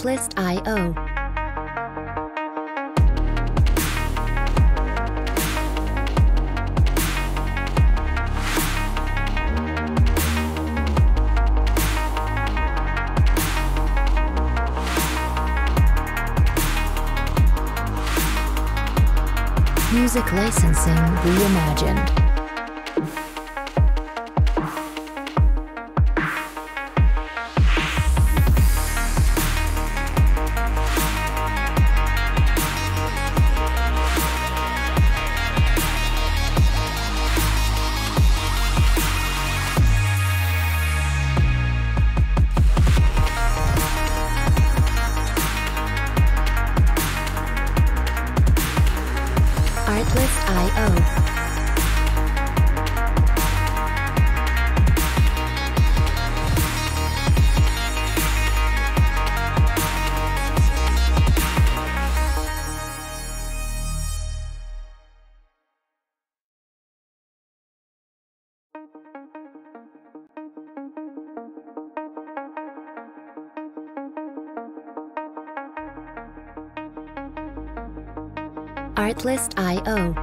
Artlist.io. Artlist.io.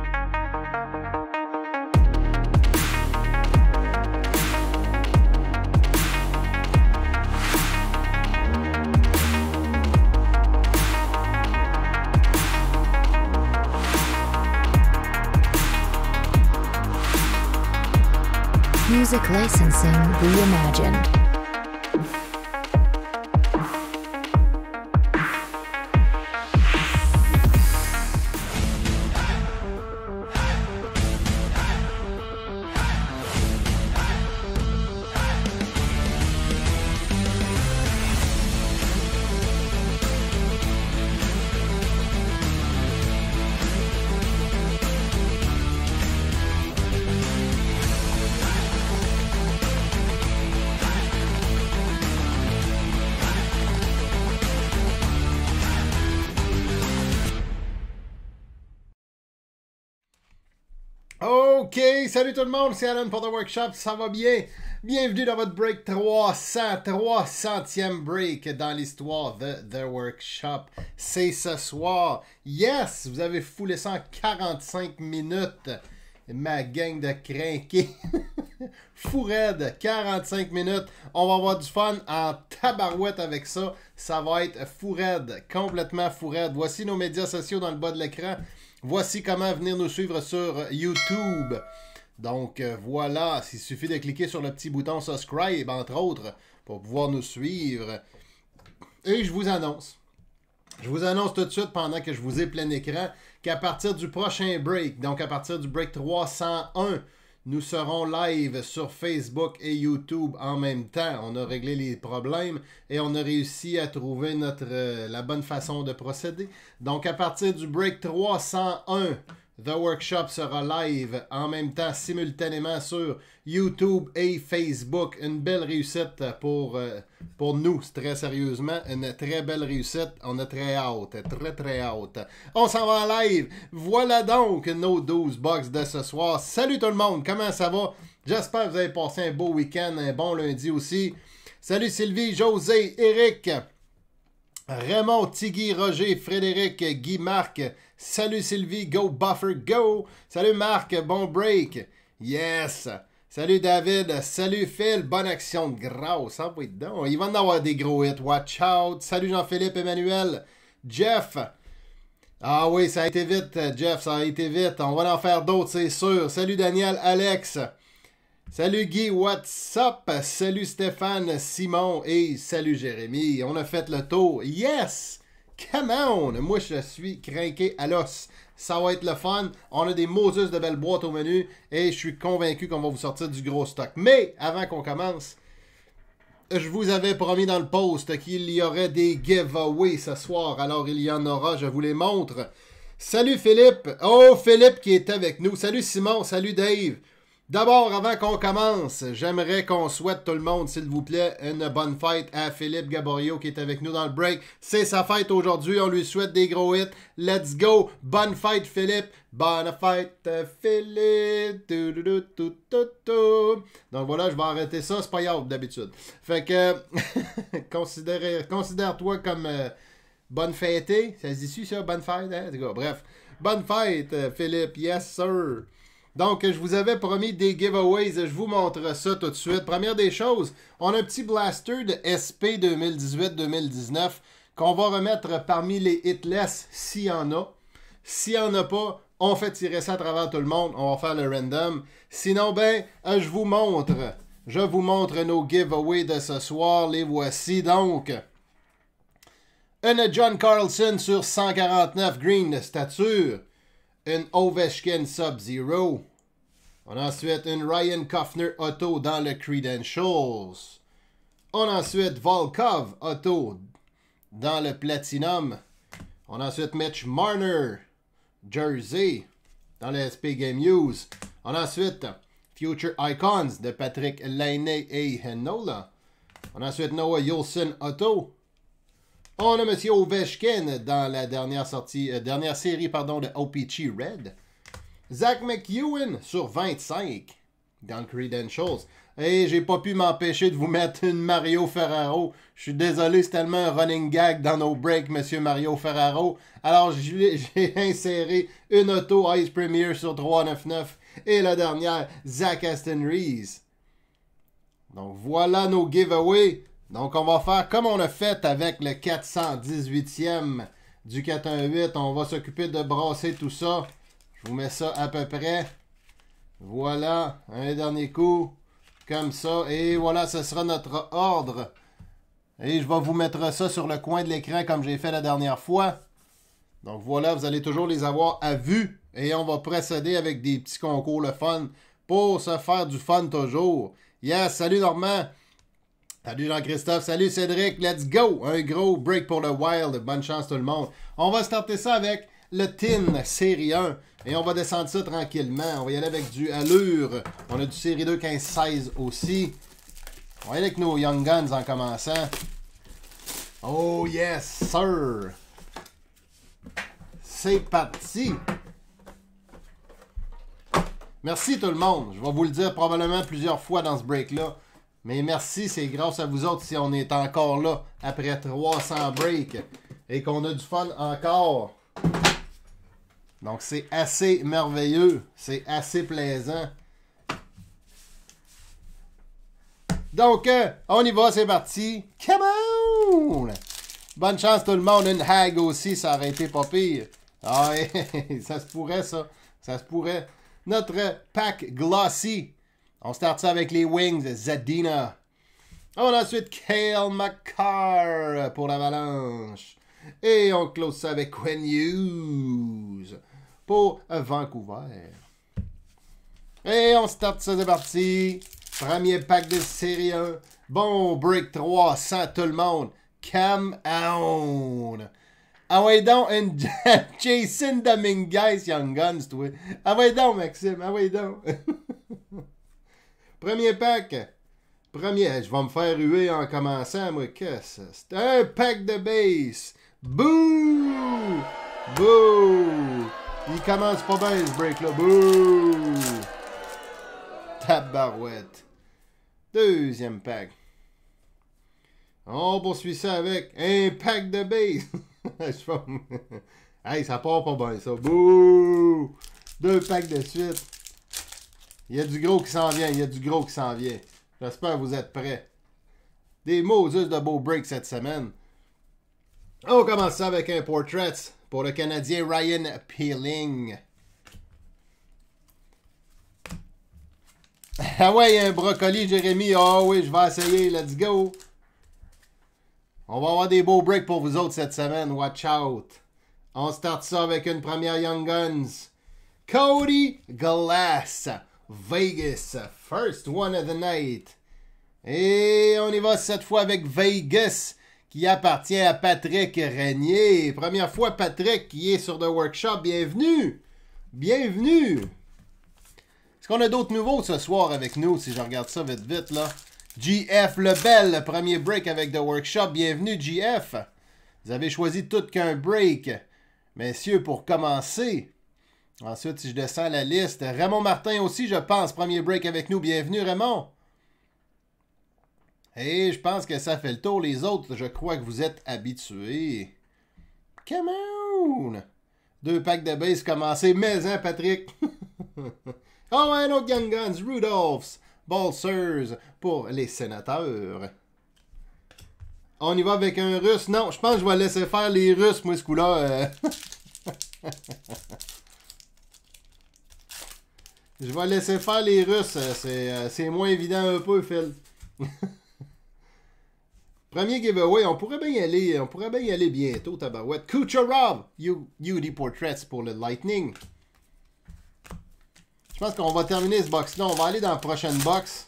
OK, salut tout le monde, c'est Alan pour The Workshop, ça va bien? Bienvenue dans votre break 300, 300e break dans l'histoire de The Workshop. C'est ce soir. Yes, vous avez foulé ça en 45 minutes. Ma gang de crinqués. Fou raide, 45 minutes. On va avoir du fun en tabarouette avec ça. Ça va être fou raide, complètement fou raide. Voici nos médias sociaux dans le bas de l'écran. Voici comment venir nous suivre sur YouTube. Donc euh, voilà, il suffit de cliquer sur le petit bouton subscribe, entre autres, pour pouvoir nous suivre. Et je vous annonce, je vous annonce tout de suite pendant que je vous ai plein écran qu'à partir du prochain break, donc à partir du break 301, nous serons live sur Facebook et YouTube en même temps. On a réglé les problèmes et on a réussi à trouver euh, la bonne façon de procéder. Donc à partir du break 301, The Workshop sera live en même temps simultanément sur YouTube et Facebook. Une belle réussite pour, euh, pour nous, très sérieusement. Une très belle réussite. On a très hâte, très très hâte. On s'en va en live. Voilà donc nos 12 box de ce soir. Salut tout le monde, comment ça va? J'espère que vous avez passé un beau week-end, un bon lundi aussi. Salut Sylvie, José, Eric. Raymond, Tiggy, Roger, Frédéric, Guy, Marc. Salut Sylvie, go Buffer, go. Salut Marc, bon break. Yes. Salut David, salut Phil, bonne action de grâce. Hein, oui, donc. Il va en avoir des gros hits, watch out. Salut Jean-Philippe, Emmanuel, Jeff. Ah oui, ça a été vite, Jeff, ça a été vite. On va en faire d'autres, c'est sûr. Salut Daniel, Alex. Salut Guy, what's up? Salut Stéphane, Simon et salut Jérémy. On a fait le tour. Yes! Come on! Moi, je suis craqué à l'os. Ça va être le fun. On a des Moses de belles boîtes au menu et je suis convaincu qu'on va vous sortir du gros stock. Mais avant qu'on commence, je vous avais promis dans le post qu'il y aurait des giveaways ce soir. Alors, il y en aura. Je vous les montre. Salut Philippe. Oh, Philippe qui est avec nous. Salut Simon. Salut Dave. D'abord, avant qu'on commence, j'aimerais qu'on souhaite tout le monde, s'il vous plaît, une bonne fête à Philippe Gaborio qui est avec nous dans le break. C'est sa fête aujourd'hui, on lui souhaite des gros hits. Let's go! Bonne fête Philippe! Bonne fête Philippe! Donc voilà, je vais arrêter ça, c'est pas grave d'habitude. Fait que, considère-toi comme euh, bonne fêtée. Ça se dit ça, bonne fête, hein? Bref, bonne fête Philippe, yes sir! Donc, je vous avais promis des giveaways. Je vous montre ça tout de suite. Première des choses, on a un petit blaster de SP 2018-2019 qu'on va remettre parmi les hitless s'il y en a. S'il n'y en a pas, on fait tirer ça à travers tout le monde. On va faire le random. Sinon, ben, euh, je vous montre. Je vous montre nos giveaways de ce soir. Les voici donc. Un John Carlson sur 149 green stature une Ovechkin Sub-Zero. On a ensuite une Ryan Kuffner Auto dans le Credentials. On a ensuite Volkov Auto dans le Platinum. On a ensuite Mitch Marner Jersey dans le SP Game Use. On a ensuite Future Icons de Patrick Laine et Henola. On a ensuite Noah Yolson Auto on a M. Ovechkin dans la dernière sortie, euh, dernière série pardon, de OPG Red. Zach McEwen sur 25 dans Credentials. Et j'ai pas pu m'empêcher de vous mettre une Mario Ferraro. Je suis désolé, c'est tellement un running gag dans nos breaks, Monsieur Mario Ferraro. Alors j'ai inséré une auto Ice Premier sur 399 et la dernière, Zach Aston Reese. Donc voilà nos giveaways. Donc, on va faire comme on a fait avec le 418e du 418. On va s'occuper de brasser tout ça. Vous mets ça à peu près. Voilà, un dernier coup. Comme ça. Et voilà, ce sera notre ordre. Et je vais vous mettre ça sur le coin de l'écran comme j'ai fait la dernière fois. Donc voilà, vous allez toujours les avoir à vue. Et on va procéder avec des petits concours le fun pour se faire du fun toujours. Yes, salut Normand. Salut Jean-Christophe, salut Cédric, let's go! Un gros break pour le Wild, bonne chance tout le monde. On va starter ça avec le Tin Série 1 et on va descendre ça tranquillement. On va y aller avec du Allure. On a du Série 2 15-16 aussi. On va y aller avec nos Young Guns en commençant. Oh yes, sir! C'est parti! Merci tout le monde. Je vais vous le dire probablement plusieurs fois dans ce break-là. Mais merci, c'est grâce à vous autres si on est encore là après 300 breaks et qu'on a du fun encore. Donc c'est assez merveilleux, c'est assez plaisant. Donc, euh, on y va, c'est parti. Come on! Bonne chance tout le monde. Une hag aussi, ça aurait été pas pire. Ah, ça se pourrait ça. Ça se pourrait. Notre pack glossy on start ça avec les Wings, Zadina. On a ensuite Kale McCarr pour l'Avalanche. Et on close ça avec Quinn Hughes pour Vancouver. Et on start ça, c'est parti. Premier pack de série 1. Bon break 300 tout le monde. On. Ah ouais donc, une Jason Dominguez Young Guns, toi. Ah ouais donc, Maxime. Ah ouais donc. Premier pack. Premier, je vais me faire huer en commençant, moi. Qu'est-ce que c'est? Un pack de base. Bouh! Bouh! Il commence pas bien ce break-là. Bouh! Tabarouette. Deuxième pack. On poursuit ça avec un pack de base. hey, ça part pas bien ça. Bouh! Deux packs de suite. Il y a du gros qui s'en vient, il y a du gros qui s'en vient. J'espère que vous êtes prêts. Des mots de beau break cette semaine. On commence ça avec un portrait pour le Canadien Ryan Peeling. Ah ouais, un brocoli, Jérémy. Ah oui, je vais essayer. Let's go. On va avoir des beaux breaks pour vous autres cette semaine. Watch out. On start ça avec une première Young Guns. Cody Glass. Vegas. First one of the night. Et on y va cette fois avec Vegas qui appartient à Patrick Régnier. Première fois Patrick qui est sur The Workshop. Bienvenue. Bienvenue. Est-ce qu'on a d'autres nouveaux ce soir avec nous, si je regarde ça vite vite, là? GF Lebel, le premier break avec The Workshop. Bienvenue, GF. Vous avez choisi tout qu'un break. Messieurs, pour commencer. Ensuite, si je descends la liste, Raymond Martin aussi, je pense, premier break avec nous. Bienvenue, Raymond. Et je pense que ça fait le tour. Les autres, je crois que vous êtes habitués. Come on! Deux packs de base commencés, mais hein, Patrick? oh, un autre Young Guns, Rudolphs, Balsers pour les sénateurs. On y va avec un russe. Non, je pense que je vais laisser faire les russes, moi, ce coup-là. je vais laisser faire les russes. C'est euh, c'est moins évident un peu, Phil. Premier giveaway, on pourrait bien y aller, on pourrait bien y aller bientôt, tabarouette. Kucherov, UD Portraits pour le Lightning. Je pense qu'on va terminer ce box-là. On va aller dans la prochaine box.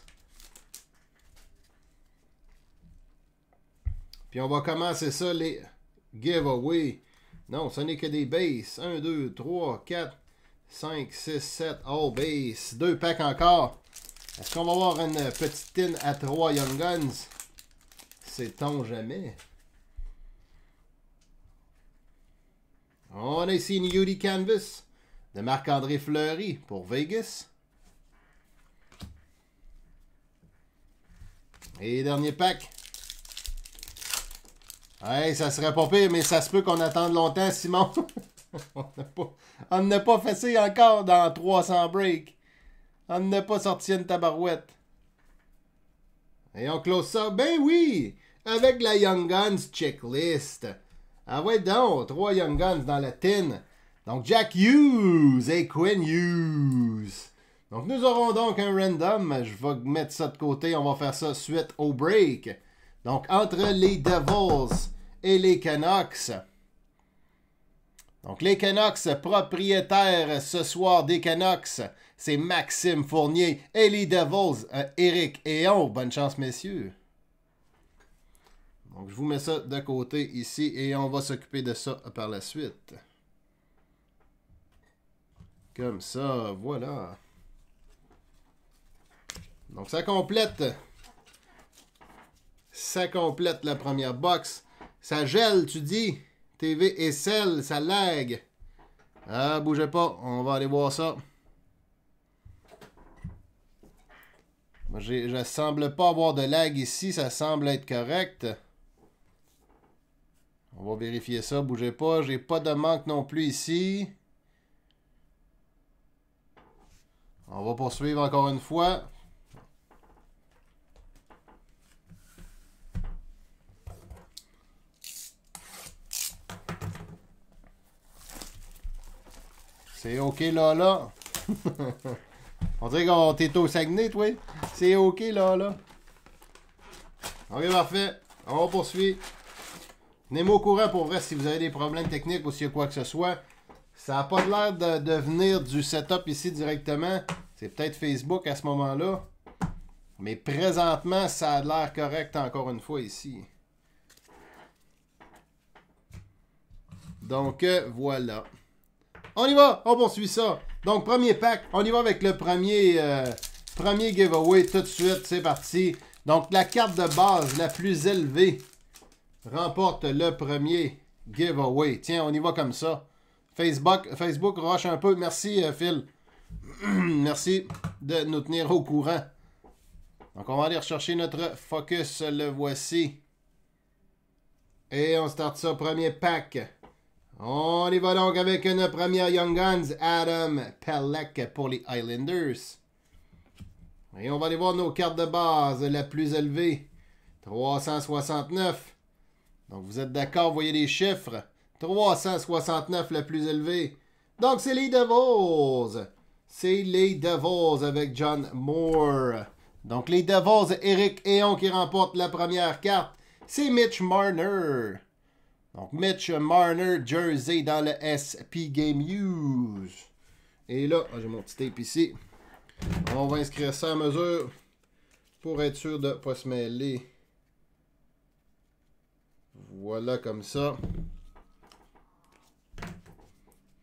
Puis on va commencer ça, les giveaways. Non, ce n'est que des bases. 1, 2, 3, 4, 5, 6, 7, all base. Deux packs encore. Est-ce qu'on va avoir une petite tin à 3 Young Guns? Sait-on jamais? On a ici une Yuri Canvas de Marc-André Fleury pour Vegas. Et dernier pack. Hey, ça serait pas pire, mais ça se peut qu'on attende longtemps, Simon. on n'a pas, on n'a pas fait ça encore dans 300 breaks. On n'a pas sorti une tabarouette. Et on close ça. Ben oui! Avec la Young Guns checklist. Ah ouais donc, trois Young Guns dans la tin. Donc Jack Hughes et Quinn Hughes. Donc nous aurons donc un random. Je vais mettre ça de côté. On va faire ça suite au break. Donc entre les Devils et les Canucks. Donc les Canucks propriétaires ce soir des Canucks, c'est Maxime Fournier. Et les Devils, euh, Eric Eon. Bonne chance messieurs. Donc je vous mets ça de côté ici et on va s'occuper de ça par la suite. Comme ça, voilà. Donc ça complète. Ça complète la première box. Ça gèle, tu dis. TV et ça lag. Ah, bougez pas, on va aller voir ça. Moi, je semble pas avoir de lag ici, ça semble être correct. On va vérifier ça, bougez pas. J'ai pas de manque non plus ici. On va poursuivre encore une fois. C'est ok là là. On dirait qu'on t'est au Saguenay, toi. C'est ok là là. Ok, parfait. On poursuit. Tenez-moi au courant pour vrai si vous avez des problèmes techniques ou s'il y quoi que ce soit. Ça n'a pas l'air de, de venir du setup ici directement. C'est peut-être Facebook à ce moment-là. Mais présentement, ça a l'air correct encore une fois ici. Donc, euh, voilà. On y va, on poursuit ça. Donc, premier pack, on y va avec le premier, euh, premier giveaway tout de suite. C'est parti. Donc, la carte de base la plus élevée remporte le premier giveaway. Tiens, on y va comme ça. Facebook, Facebook rush un peu. Merci, euh, Phil. Merci de nous tenir au courant. Donc, on va aller rechercher notre focus. Le voici. Et on start ça. Premier pack. On y va donc avec une première Young Guns, Adam Pelleck pour les Islanders. Et on va aller voir nos cartes de base la plus élevée. 369. Donc vous êtes d'accord, voyez les chiffres? 369 la plus élevée. Donc c'est les Devils. C'est les Devils avec John Moore. Donc les Devils, Eric Eon qui remporte la première carte. C'est Mitch Marner. Donc, Mitch Marner, Jersey dans le SP Game News. Et là, ah, j'ai mon petit tape ici. On va inscrire ça à mesure pour être sûr de ne pas se mêler. Voilà, comme ça.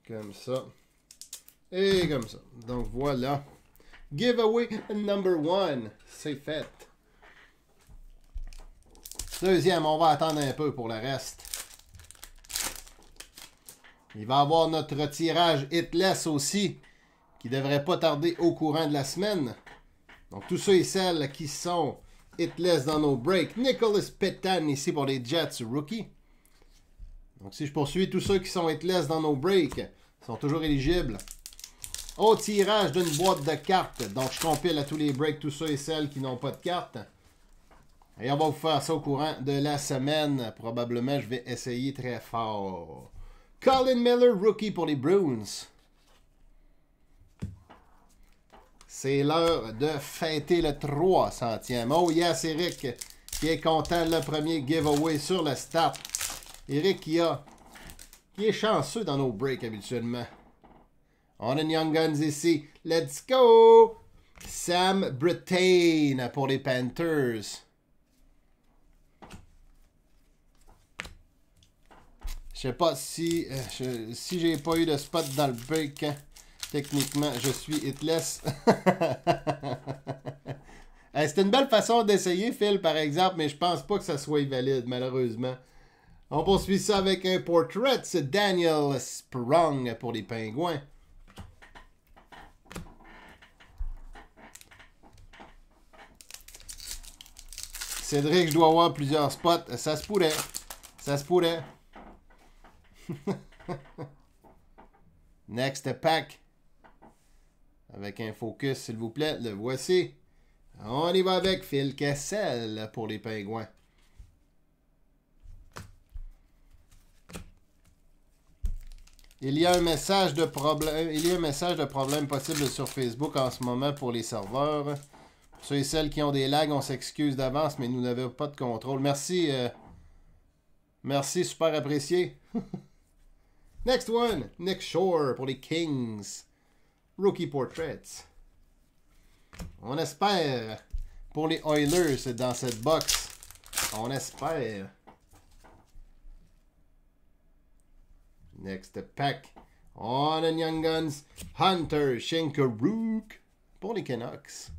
Comme ça. Et comme ça. Donc, voilà. Giveaway number one. C'est fait. Deuxième, on va attendre un peu pour le reste. Il va y avoir notre tirage Hitless aussi, qui devrait pas tarder au courant de la semaine. Donc, tous ceux et celles qui sont Hitless dans nos breaks. Nicholas Petan ici pour les Jets rookie. Donc, si je poursuis, tous ceux qui sont hitless dans nos breaks sont toujours éligibles au tirage d'une boîte de cartes. Donc, je compile à tous les breaks tous ceux et celles qui n'ont pas de cartes. Et on va vous faire ça au courant de la semaine. Probablement, je vais essayer très fort. Colin Miller, rookie pour les Bruins. C'est l'heure de fêter le 300e. Oh yes, Eric, qui est content le premier giveaway sur le start. Eric qui a qui est chanceux dans nos breaks habituellement. On a Young Guns ici. Let's go! Sam Brittain pour les Panthers. Je sais pas si euh, si j'ai pas eu de spot dans le break. hein, Techniquement, je suis hitless. C'est une belle façon d'essayer, Phil, par exemple, mais je pense pas que ça soit valide, malheureusement. On poursuit ça avec un portrait. C'est Daniel Sprung pour les Pingouins. Cédric, je dois avoir plusieurs spots. Ça se pourrait. Ça se pourrait. Next pack. Avec un focus, s'il vous plaît. Le voici. On y va avec Phil Kessel pour les Pingouins. Il y a un message de problème, possible sur Facebook en ce moment pour les serveurs. Pour ceux et celles qui ont des lags, on s'excuse d'avance, mais nous n'avons pas de contrôle. Merci, euh, merci, super apprécié. Next one, Nick Shore pour les Kings. Rookie Portraits. On espère pour les Oilers dans cette box. On espère. Next pack. On a Young Guns. Hunter Shinkaruk pour les Canucks.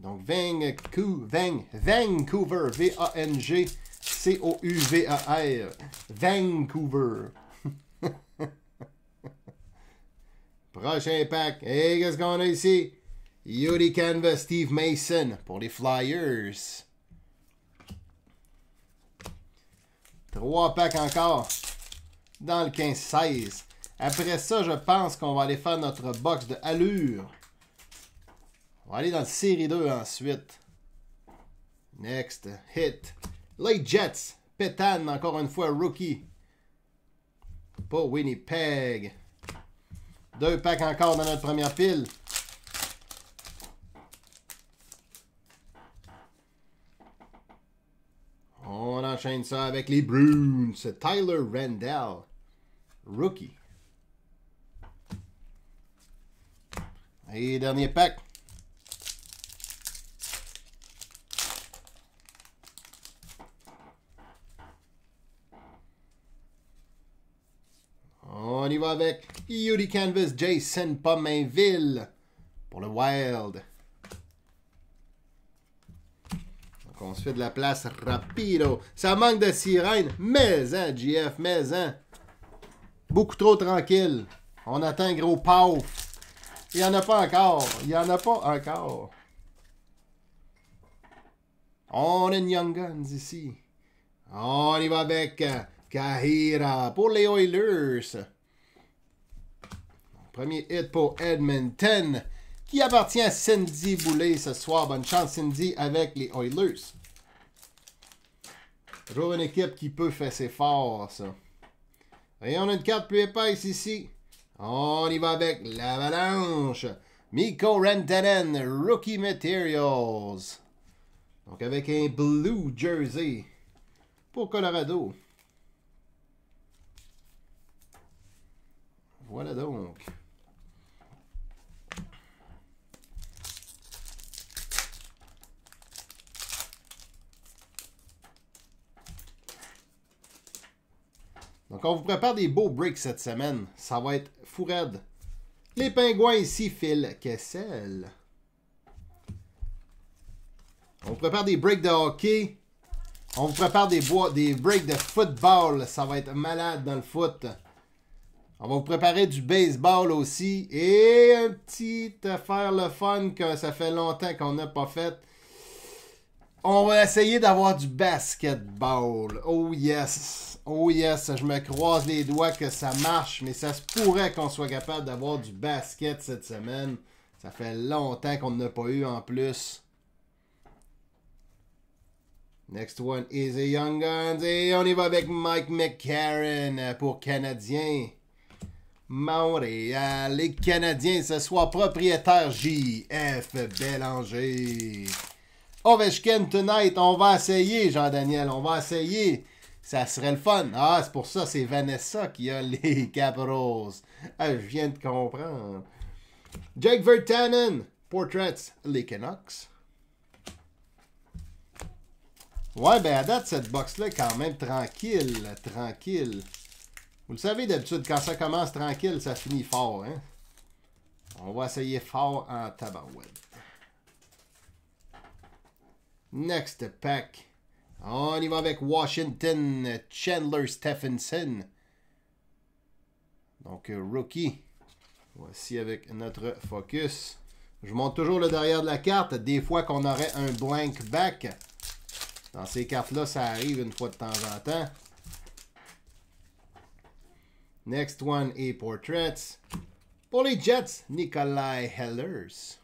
Donc Vancouver, Van- Vancouver, V-A-N-G-C-O-U-V-A-R. Vancouver. Prochain pack. Et qu'est-ce qu'on a ici? Yuri Canvas, Steve Mason pour les Flyers. Trois packs encore dans le 15-16. Après ça, je pense qu'on va aller faire notre box de allure. On va aller dans le série 2 ensuite. Next hit. Les Jets. Pétane, encore une fois, rookie. Pas Winnipeg. Deux packs encore dans notre première pile. On enchaîne ça avec les Bruins. Tyler Randall. Rookie. Et dernier pack. On y va avec Yuri Canvas Jason Pomainville pour le Wild. Donc on se fait de la place rapido. Ça manque de sirène, mais hein, GF, mais hein. Beaucoup trop tranquille. On attend un gros paf. Il n'y en a pas encore. Il n'y en a pas encore. On a une Young Guns ici. On y va avec euh, Kahira pour les Oilers. Premier hit pour Edmonton, qui appartient à Cindy Boulet ce soir. Bonne chance, Cindy, avec les Oilers. Toujours une équipe qui peut faire ses forts, ça. Et on a une carte plus épaisse ici. On y va avec l'Avalanche. Miko Rantanen, Rookie Materials. Donc avec un Blue Jersey pour Colorado. Voilà donc. Donc on vous prépare des beaux breaks cette semaine. Ça va être fou raide. Les pingouins ici, Phil Kessel. On prépare des breaks de hockey. On vous prépare des, des breaks de football. Ça va être malade dans le foot. On va vous préparer du baseball aussi. Et un petit affaire le fun que ça fait longtemps qu'on n'a pas fait. On va essayer d'avoir du basketball. Oh yes. Oh yes. Je me croise les doigts que ça marche. Mais ça se pourrait qu'on soit capable d'avoir du basket cette semaine. Ça fait longtemps qu'on n'a pas eu en plus. Next one is a Young Guns. Et on y va avec Mike McCarron pour Canadien. Montréal. Les Canadiens ce soir propriétaire JF Bélanger. Ovechkin tonight, on va essayer, Jean-Daniel, on va essayer. Ça serait le fun. Ah, c'est pour ça, c'est Vanessa qui a les Capitals. Ah, je viens de comprendre. Jake Vertanen, Portraits, les Canucks. Ouais, ben à date, cette box-là est quand même tranquille, tranquille. Vous le savez, d'habitude, quand ça commence tranquille, ça finit fort, hein? On va essayer fort en tabarouette. Next pack. On y va avec Washington, Chandler Stephenson. Donc, rookie. Voici avec notre focus. Je monte toujours le derrière de la carte. Des fois qu'on aurait un blank back. Dans ces cartes-là, ça arrive une fois de temps en temps. Next one est Portraits. Pour les Jets, Nikolai Hellers.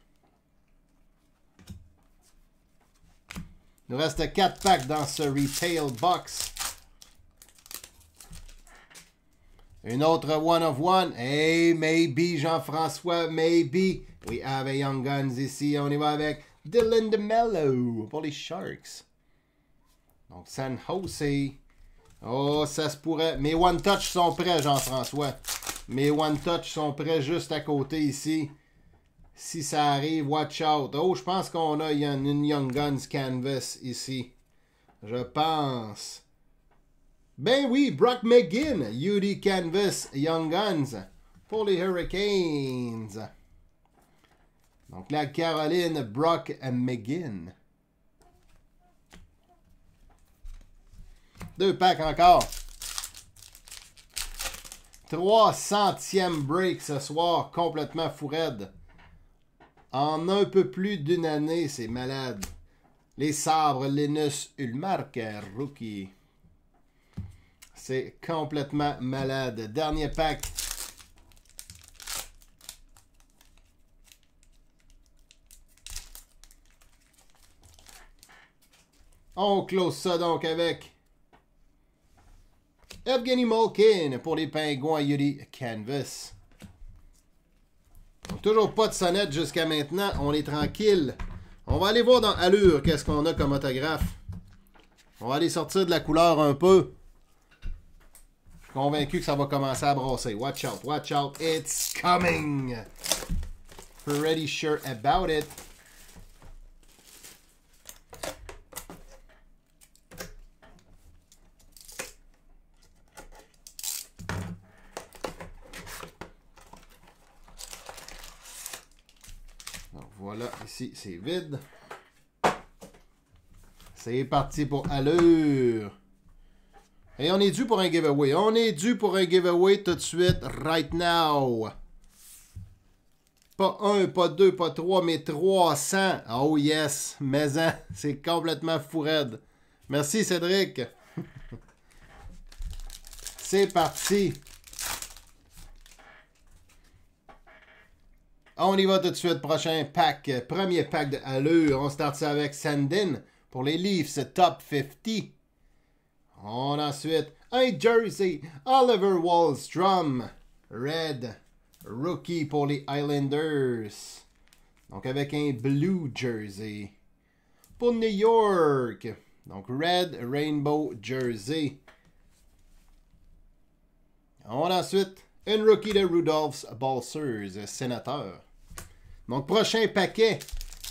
Il nous reste 4 packs dans ce retail box. Une autre one of one. Hey, maybe Jean-François, maybe. We have a Young Guns ici. On y va avec Dylan DeMello pour les Sharks. Donc San Jose. Oh, ça se pourrait. Mes One Touch sont prêts, Jean-François. Mes One Touch sont prêts juste à côté ici. Si ça arrive, watch out. Oh, je pense qu'on a une Young Guns Canvas ici. Je pense. Ben oui, Brock McGinn, UD Canvas Young Guns pour les Hurricanes. Donc la Caroline Brock McGinn. Deux packs encore. 300e break ce soir, complètement fou raide. En un peu plus d'une année, c'est malade. Les sabres Linus Ulmarker, rookie. C'est complètement malade. Dernier pack. On close ça donc avec Evgeny Malkin pour les pingouins Yuri Canvas. Toujours pas de sonnette jusqu'à maintenant. On est tranquille. On va aller voir dans Allure qu'est-ce qu'on a comme autographe. On va aller sortir de la couleur un peu. Convaincu que ça va commencer à brasser. Watch out, watch out. It's coming. Pretty sure about it. Voilà, c'est vide. C'est parti pour Allure. Et on est dû pour un giveaway. On est dû pour un giveaway tout de suite, right now. Pas un, pas deux, pas trois, mais 300. Oh yes, mais c'est complètement fou raide. Merci Cédric. c'est parti. On y va tout de suite. Prochain pack. Premier pack de Allure. On start ça avec Sandin pour les Leafs Top 50. On a ensuite un Jersey. Oliver Wallstrom. Red. Rookie pour les Islanders. Donc avec un Blue Jersey. Pour New York. Donc Red Rainbow Jersey. On a ensuite une rookie de Rudolph's Balsers, sénateur. Donc, prochain paquet,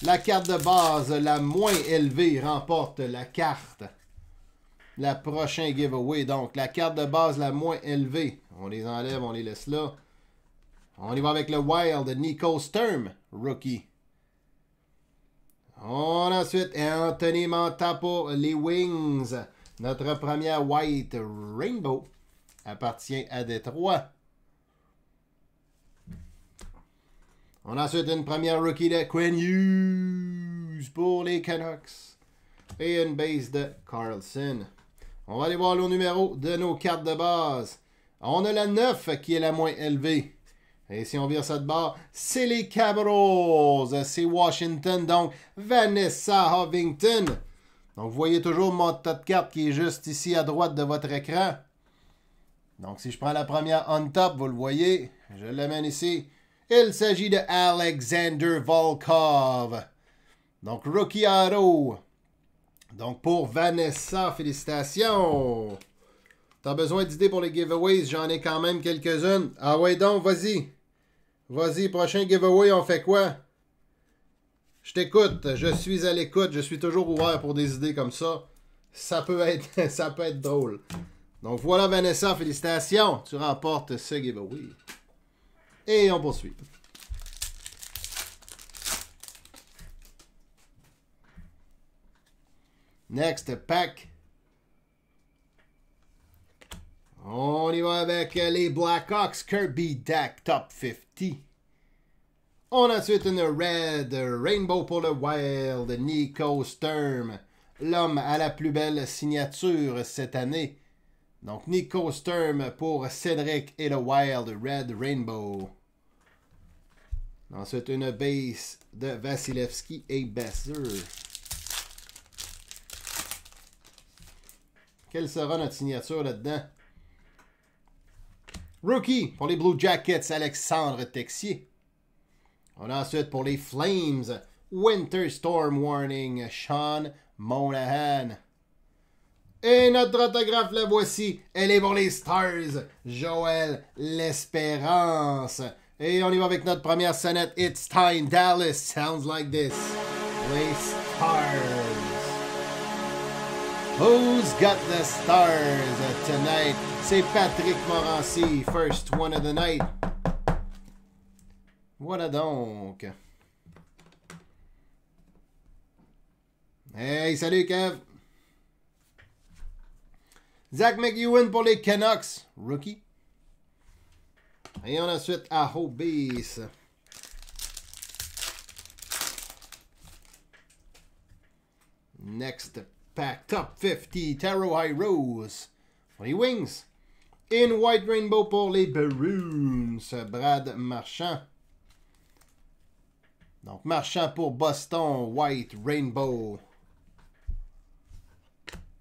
la carte de base la moins élevée remporte la carte. La prochain giveaway, donc la carte de base la moins élevée. On les enlève, on les laisse là. On y va avec le Wild Nico Sturm, rookie. On a ensuite Anthony Manta pour les Wings. Notre première White Rainbow appartient à Détroit. On a ensuite une première rookie de Quinn Hughes pour les Canucks. Et une base de Carlson. On va aller voir le numéro de nos cartes de base. On a la 9 qui est la moins élevée. Et si on vire ça de bord, c'est les Capitals. C'est Washington, donc Vanessa Hovington. Donc vous voyez toujours mon tas de cartes qui est juste ici à droite de votre écran. Donc si je prends la première on top, vous le voyez, je l'amène ici. Il s'agit de Alexander Volkov. Donc rookie. Donc pour Vanessa, félicitations. T'as besoin d'idées pour les giveaways? J'en ai quand même quelques-unes. Ah ouais donc, vas-y. Vas-y, prochain giveaway, on fait quoi? Je t'écoute, je suis à l'écoute, je suis toujours ouvert pour des idées comme ça. Ça peut être, ça peut être drôle. Donc voilà Vanessa, félicitations, tu remportes ce giveaway. Et on poursuit. Next pack. On y va avec les Blackhawks Kirby Dak Top 50. On a ensuite une Red Rainbow pour le Wild Nico Sturm. L'homme à la plus belle signature cette année. Donc Nico Sturm pour Cédric et le Wild Red Rainbow. Ensuite une base de Vasilevski et Besser. Quelle sera notre signature là-dedans? Rookie pour les Blue Jackets, Alexandre Texier. On a ensuite pour les Flames, Winter Storm Warning, Sean Monahan. Et notre autographe, la voici. Elle est pour les Stars, Joël L'Espérance. Et on y va avec notre première sonnette. It's time, Dallas. Sounds like this. Les Stars. Who's got the stars tonight? C'est Patrick Morancy, first one of the night. Voilà donc. Hey, salut Kev. Zach McEwen pour les Canucks, rookie. Et on a ensuite à Base. Next pack, top 50, Taro High Rose. Pour les Wings. In White Rainbow pour les Baroons, Brad Marchand. Donc, Marchand pour Boston, White Rainbow.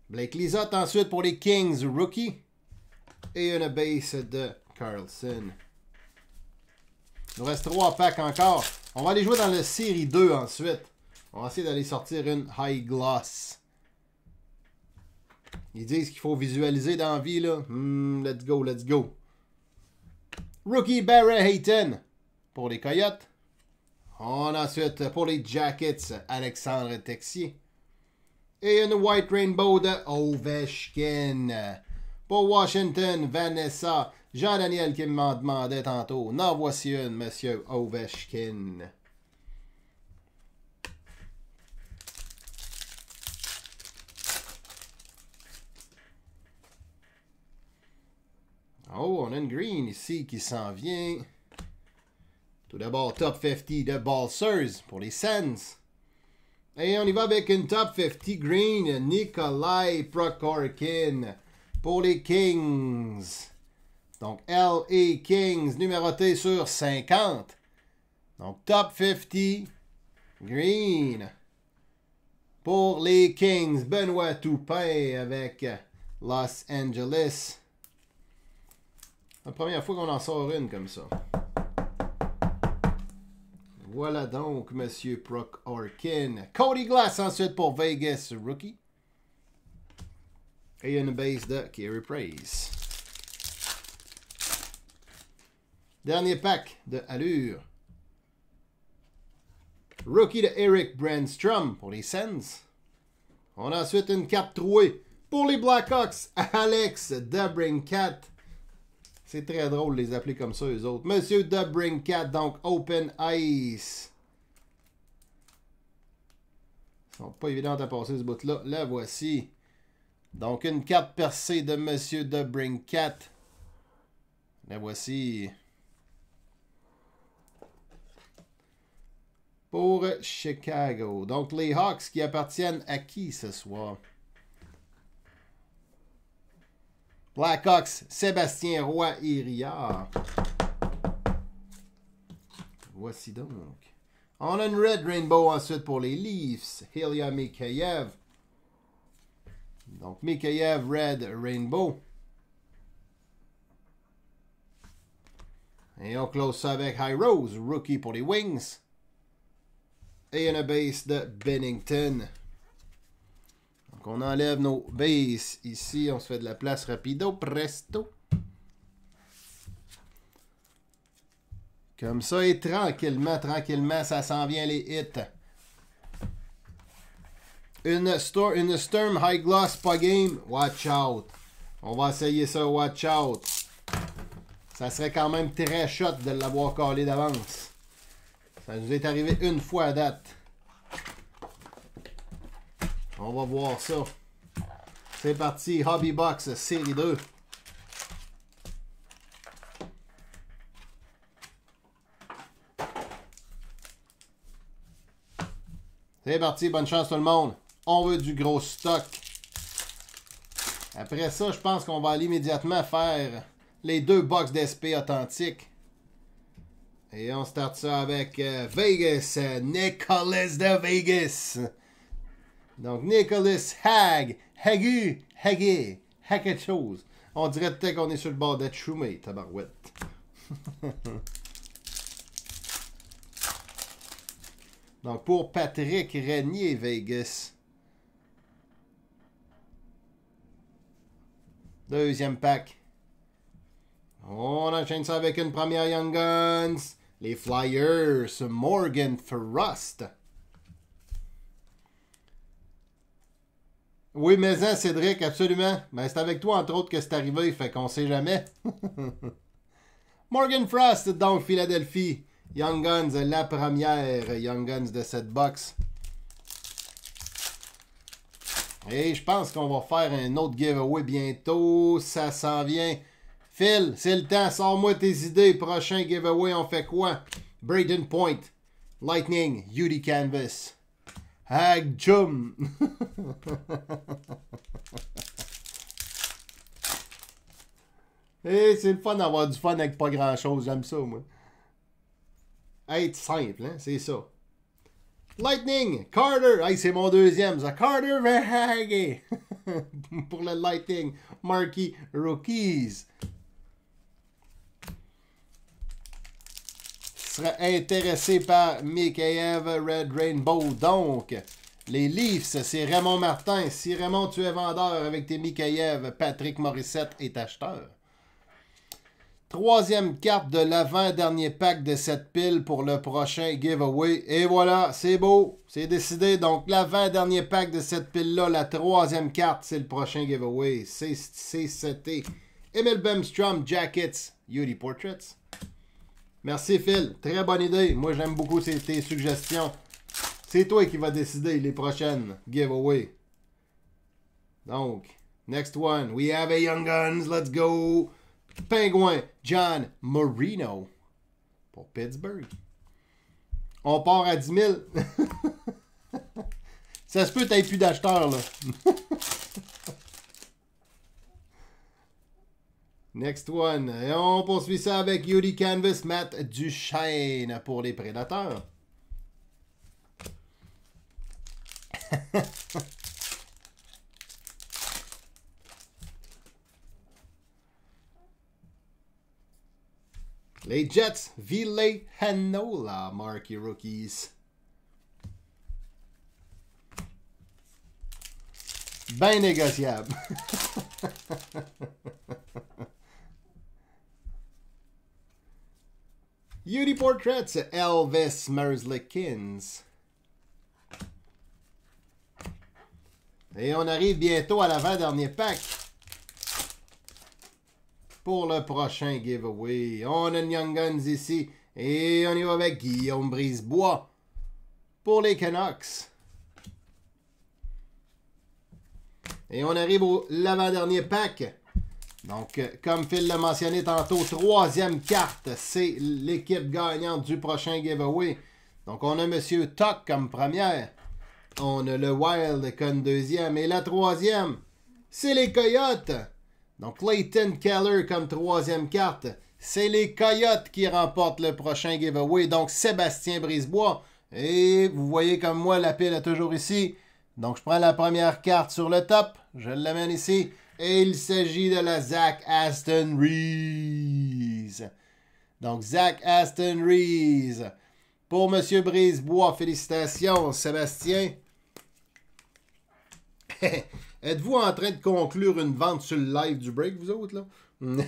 Blake Lizotte ensuite pour les Kings, Rookie. Et une base de Carlson. Il nous reste trois packs encore. On va aller jouer dans la série 2 ensuite. On va essayer d'aller sortir une High Gloss. Ils disent qu'il faut visualiser dans la vie, là. Hmm, let's go, let's go. Rookie Barry Hayton pour les Coyotes. On a ensuite pour les Jackets, Alexandre Texier. Et une White Rainbow de Ovechkin. Pour Washington, Vanessa, Jean-Daniel qui m'en demandait tantôt. Non, voici une, Monsieur Ovechkin. Oh, on a une green ici qui s'en vient. Tout d'abord, top 50 de Balsers pour les Sens. Et on y va avec une top 50 green, Nikolai Prokorkin pour les Kings. Donc, LA Kings, numéroté sur 50. Donc, top 50 green pour les Kings. Benoît Toupin avec Los Angeles. La première fois qu'on en sort une comme ça. Voilà donc, Monsieur Proc Orkin. Cody Glass ensuite pour Vegas Rookie. Et une base de Kerry Praise. Dernier pack de Allure. Rookie de Eric Brandstrom pour les Sens. On a ensuite une carte trouée pour les Blackhawks. Alex Debrincat C'est très drôle de les appeler comme ça, eux autres. Monsieur The Cat, donc Open Ice. Ils sont pas évidents à passer ce bout-là. La voici. Donc, une carte percée de Monsieur The Cat. La voici. Pour Chicago. Donc, les Hawks qui appartiennent à qui ce soir? Blackhawks, Sébastien Roy et Riard. Voici donc. On a une Red Rainbow ensuite pour les Leafs. Helia Mikheyev. Donc Mikheyev, Red Rainbow. Et on close ça avec High Rose, rookie pour les Wings. Et une base de Bennington on enlève nos bases ici. On se fait de la place rapido, presto. Comme ça, et tranquillement, tranquillement, ça s'en vient les hits. Une, une Sturm High Gloss pas game, watch out. On va essayer ça, watch out. Ça serait quand même très shot de l'avoir collé d'avance. Ça nous est arrivé une fois à date. On va voir ça. C'est parti, Hobby Box série 2. C'est parti, bonne chance tout le monde. On veut du gros stock. Après ça, je pense qu'on va aller immédiatement faire les deux box d'SP authentiques. Et on start ça avec euh, Vegas, Nicholas de Vegas. Donc, Nicholas Hag, Hagu, Hagé, Hag quelque chose. On dirait peut-être qu'on est sur le bord d'être choumé, tabarouette. Donc, pour Patrick Renier, Vegas. Deuxième pack. On enchaîne ça avec une première Young Guns. Les Flyers, Morgan Frost. Oui, mais hein, Cédric, absolument. Mais c'est avec toi, entre autres, que c'est arrivé, fait qu'on sait jamais. Morgan Frost, donc, Philadelphie. Young Guns, la première Young Guns de cette box. Et je pense qu'on va faire un autre giveaway bientôt. Ça s'en vient. Phil, c'est le temps. Sors-moi tes idées. Prochain giveaway, on fait quoi? Braden Point. Lightning. Beauty Canvas. Hag Chum. Et c'est le fun d'avoir du fun avec pas grand chose, j'aime ça, moi. Être simple, hein, c'est ça. Lightning, Carter, hey, c'est mon deuxième, ça. Carter Verhage pour le Lightning, Marky Rookies. Serait intéressé par Mikhaev Red Rainbow. Donc, les Leafs, c'est Raymond Martin. Si Raymond, tu es vendeur avec tes Mikhaev, Patrick Morissette est acheteur. Troisième carte de l'avant-dernier pack de cette pile pour le prochain giveaway. Et voilà, c'est beau, c'est décidé. Donc, l'avant-dernier pack de cette pile-là, la troisième carte, c'est le prochain giveaway. C'est c'était Emil Bemstrom Jackets, Beauty Portraits. Merci Phil, très bonne idée. Moi j'aime beaucoup tes suggestions. C'est toi qui vas décider les prochaines giveaway. Donc, next one, we have a Young Guns, let's go. Pingouin, John Marino pour Pittsburgh. On part à 10 000. Ça se peut, t'aies plus d'acheteurs là. Next one. Et on poursuit ça avec Yuri Canvas, Matt Duchesne pour les prédateurs. les Jets, Ville Hanola, Marky Rookies. Ben négociable. Beauty Portraits, Elvis Merzlikins. Et on arrive bientôt à l'avant-dernier pack. pour le prochain giveaway. On a une Young Guns ici. Et on y va avec Guillaume Brisebois pour les Canucks. Et on arrive au l'avant-dernier pack. Donc, euh, comme Phil l'a mentionné tantôt, troisième carte, c'est l'équipe gagnante du prochain giveaway. Donc, on a Monsieur Tuck comme première. On a le Wild comme deuxième. Et la troisième, c'est les Coyotes. Donc, Clayton Keller comme troisième carte. C'est les Coyotes qui remportent le prochain giveaway. Donc, Sébastien Brisebois. Et vous voyez comme moi, la pile est toujours ici. Donc, je prends la première carte sur le top. Je l'amène ici. Et il s'agit de la Zach Aston Reese. Donc, Zach Aston Reese. Pour M. Brisebois, félicitations, Sébastien. Êtes-vous en train de conclure une vente sur le live du break, vous autres, là?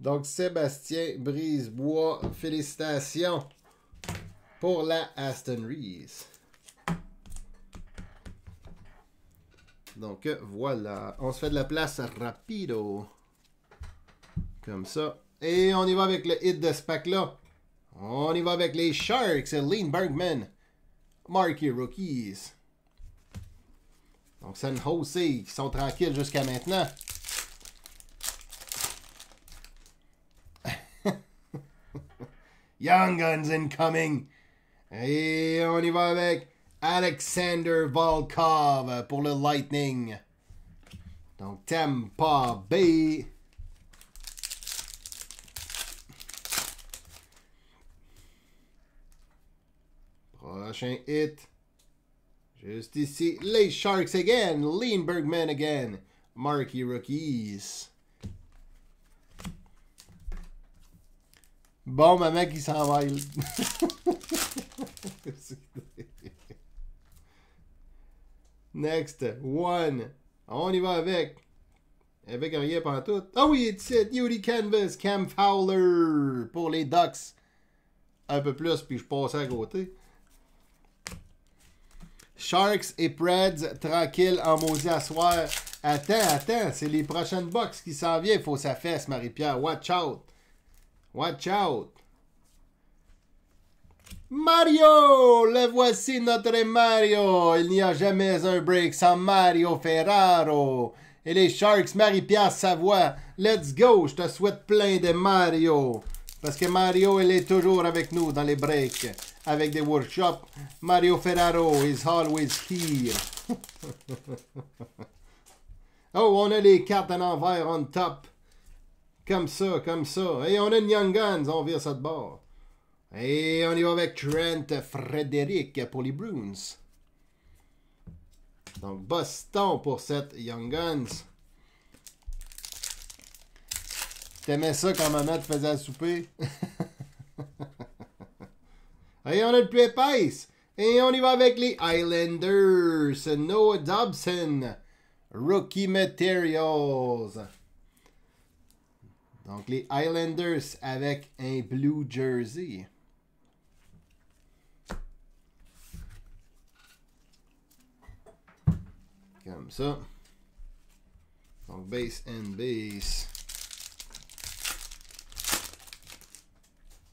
Donc, Sébastien Brisebois, félicitations pour la Aston Reese. Donc, voilà. On se fait de la place rapido. Comme ça. Et on y va avec le hit de ce pack-là. On y va avec les Sharks Lean Bergman. Marky Rookies. Donc, San Jose qui sont tranquilles jusqu'à maintenant. Young Guns incoming. Et on y va avec Alexander Volkov pour le Lightning. Donc Tampa Bay. Prochain hit. Juste ici, les Sharks again. Lean Bergman again. Marky Rookies. Bon, ma mec, il s'en va. Next, one. On y va avec. Avec rien pendant tout. Ah oui, c'est Yuri Canvas, Cam Fowler pour les Ducks. Un peu plus, puis je passe à côté. Sharks et Preds, tranquille en maudit à soir. Attends, attends, c'est les prochaines box qui s'en viennent. Faut sa fesse, Marie-Pierre. Watch out. Watch out. Mario! Le voici notre Mario! Il n'y a jamais un break sans Mario Ferraro! Et les Sharks, Marie-Pierre Savoie, let's go! Je te souhaite plein de Mario! Parce que Mario, il est toujours avec nous dans les breaks, avec des workshops. Mario Ferraro is always here. oh, on a les cartes en envers on top. Comme ça, comme ça. Et on a une Young Guns, on vire bord. Et on y va avec Trent Frederick pour les Bruins. Donc Boston pour cette Young Guns. T'aimais ça quand maman te faisait à souper? Et on a le plus épaisse. Et on y va avec les Islanders. Noah Dobson. Rookie Materials. Donc les Islanders avec un blue jersey. Comme ça. Donc base and base.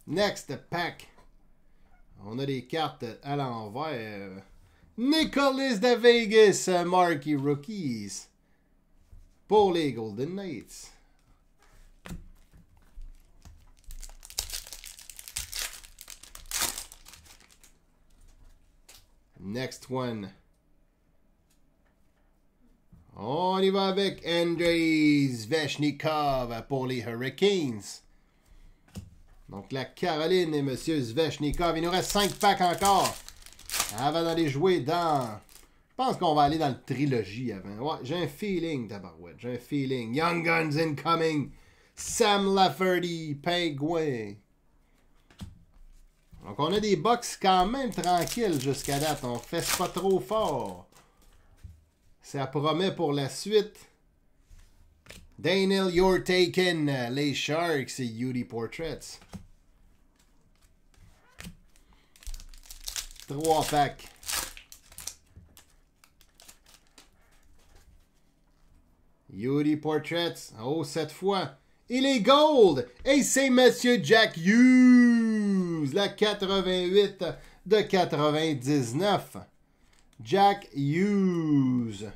Next pack. On a des cartes à l'envers. Nicholas de Vegas, Marky Rookies. Pour les Golden Knights. Next one. On y va avec Andrei Zvechnikov pour les Hurricanes. Donc la Caroline et Monsieur Zvechnikov. Il nous reste 5 packs encore. Avant d'aller jouer dans... Je pense qu'on va aller dans le trilogie avant. J'ai un feeling, tabarouette. J'ai un feeling. Young Guns incoming. Sam Lafferty, Penguin. Donc on a des box quand même tranquilles jusqu'à date. On fait pas trop fort. Ça promet pour la suite. Daniel, you're taken. Les Sharks et Yuri Portraits. Trois packs. Beauty Portraits. Oh, cette fois. Il est gold. Et c'est Monsieur Jack Hughes. La 88 de 99. Jack Hughes.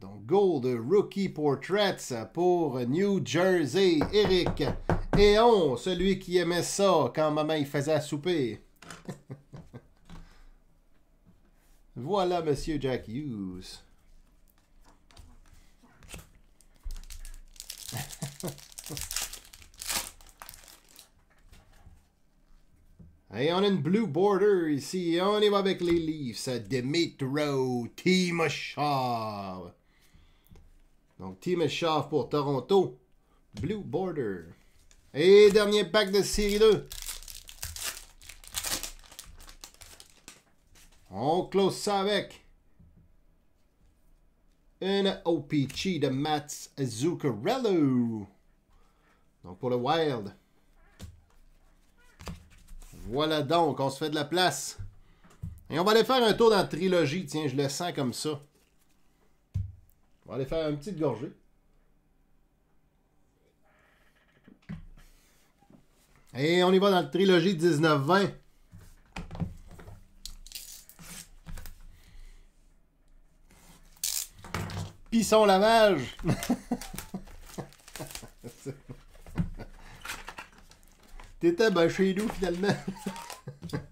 Donc, Gold Rookie Portraits pour New Jersey. Eric et on, celui qui aimait ça quand maman il faisait à souper. voilà Monsieur Jack Hughes. Et on a une blue border ici. On y va avec les Leafs. Dimitro Timashov. Donc Timashov pour Toronto. Blue border. Et dernier pack de série 2. On close ça avec une OPG de Mats Zuccarello. Donc pour le Wild. Voilà donc, on se fait de la place. Et on va aller faire un tour dans la trilogie. Tiens, je le sens comme ça. On va aller faire une petite gorgée. Et on y va dans la trilogie 19-20. Pisson lavage. T'étais ben chez nous finalement.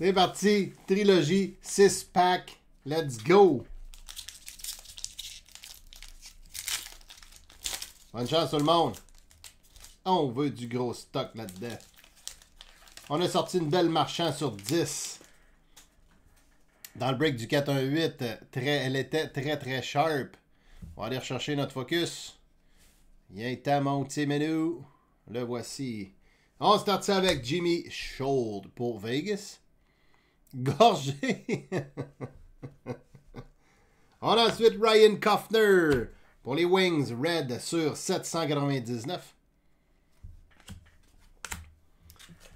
C'est parti. Trilogie, 6 pack. Let's go. Bonne chance tout le monde. On veut du gros stock là-dedans. On a sorti une belle marchand sur 10. Dans le break du 418, très, elle était très très sharp. On va aller rechercher notre focus. Il est à mon petit menu. Le voici. On start avec Jimmy Shold pour Vegas. Gorgé. On a ensuite Ryan Koffner pour les Wings Red sur 799.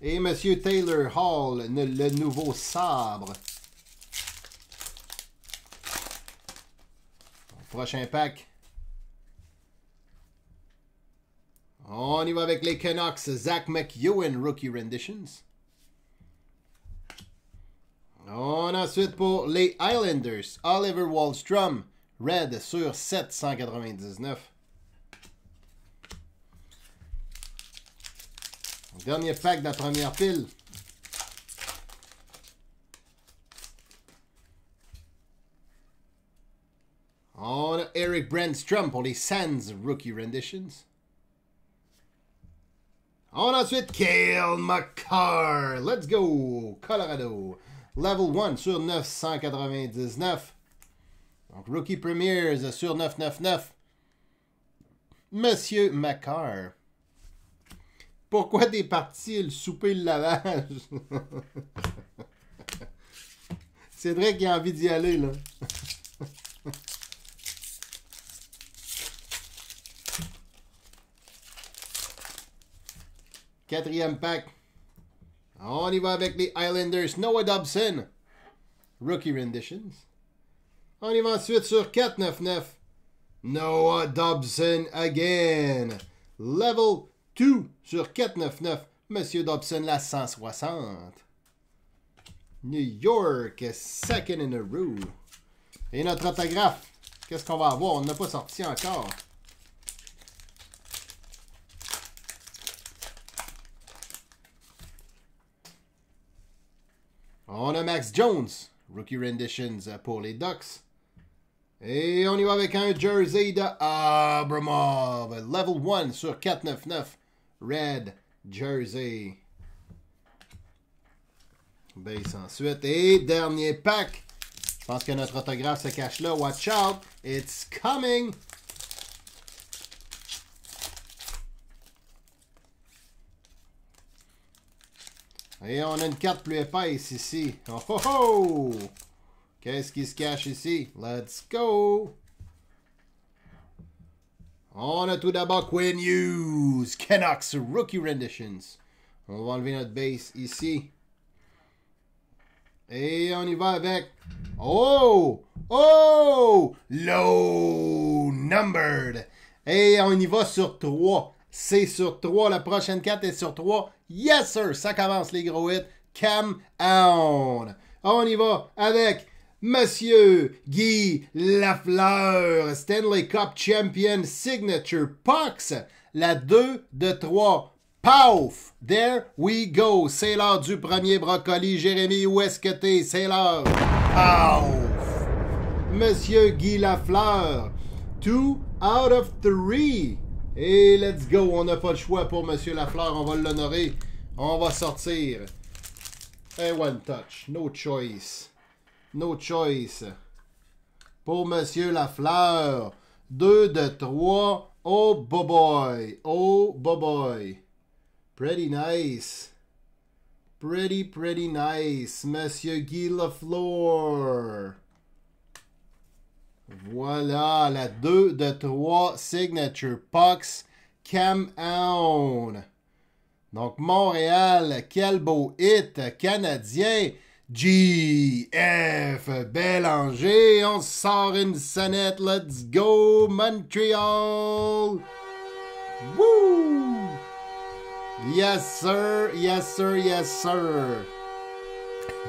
Et Monsieur Taylor Hall, le nouveau sabre. Prochain pack. On y va avec les Canucks. Zach McEwen, Rookie Renditions. On ensuite pour les Islanders. Oliver Wallstrom, Red sur 799. Dernier pack de la première pile. On a Eric Brandstrom pour les Sands Rookie Renditions. On a ensuite Kale McCarr. Let's go. Colorado. Level 1 sur 999. Donc Rookie Premiers sur 999. Monsieur McCarr. Pourquoi des parties le souper le lavage? C'est vrai qu'il a envie d'y aller, là. Quatrième pack. On y va avec les Islanders. Noah Dobson. Rookie Renditions. On y va ensuite sur 499. Noah Dobson again. Level 2 sur 499. Monsieur Dobson, la 160. New York, second in a row. Et notre autographe. Qu'est-ce qu'on va avoir? On n'a pas sorti encore. On a Max Jones, Rookie Renditions pour les Ducks. Et on y va avec un jersey de Abramov, level 1 sur 499, Red Jersey. Base ensuite. Et dernier pack. Je pense que notre autographe se cache là. Watch out, it's coming. Et on a une carte plus épaisse ici. Oh oh oh! Qu'est-ce qui se cache ici? Let's go! On a tout d'abord Quinn Hughes, Canucks Rookie Renditions. On va enlever notre base ici. Et on y va avec. Oh! Oh! Low numbered. Et on y va sur 3. C'est sur 3. La prochaine carte est sur 3. Yes, sir! Ça commence les gros hits. Cam on. On y va avec Monsieur Guy Lafleur, Stanley Cup Champion Signature Pucks. La 2 de 3. Pouf! There we go! C'est l'heure du premier brocoli. Jérémy, où est-ce? C'est l'heure. Pouf! Monsieur Guy Lafleur. Two out of three. Et let's go. On n'a pas le choix pour Monsieur Lafleur. On va l'honorer. On va sortir. Et one touch. No choice. No choice. Pour Monsieur Lafleur. Deux de trois. Oh, boy. Oh, boy. Pretty nice. Pretty, pretty nice. Monsieur Guy Lafleur. Voilà, la 2 de 3 Signature Pucks Cam On. Donc, Montréal, quel beau hit canadien. GF Bélanger, on sort une sonnette, let's go Montreal! Woo! Yes sir, yes sir, yes sir!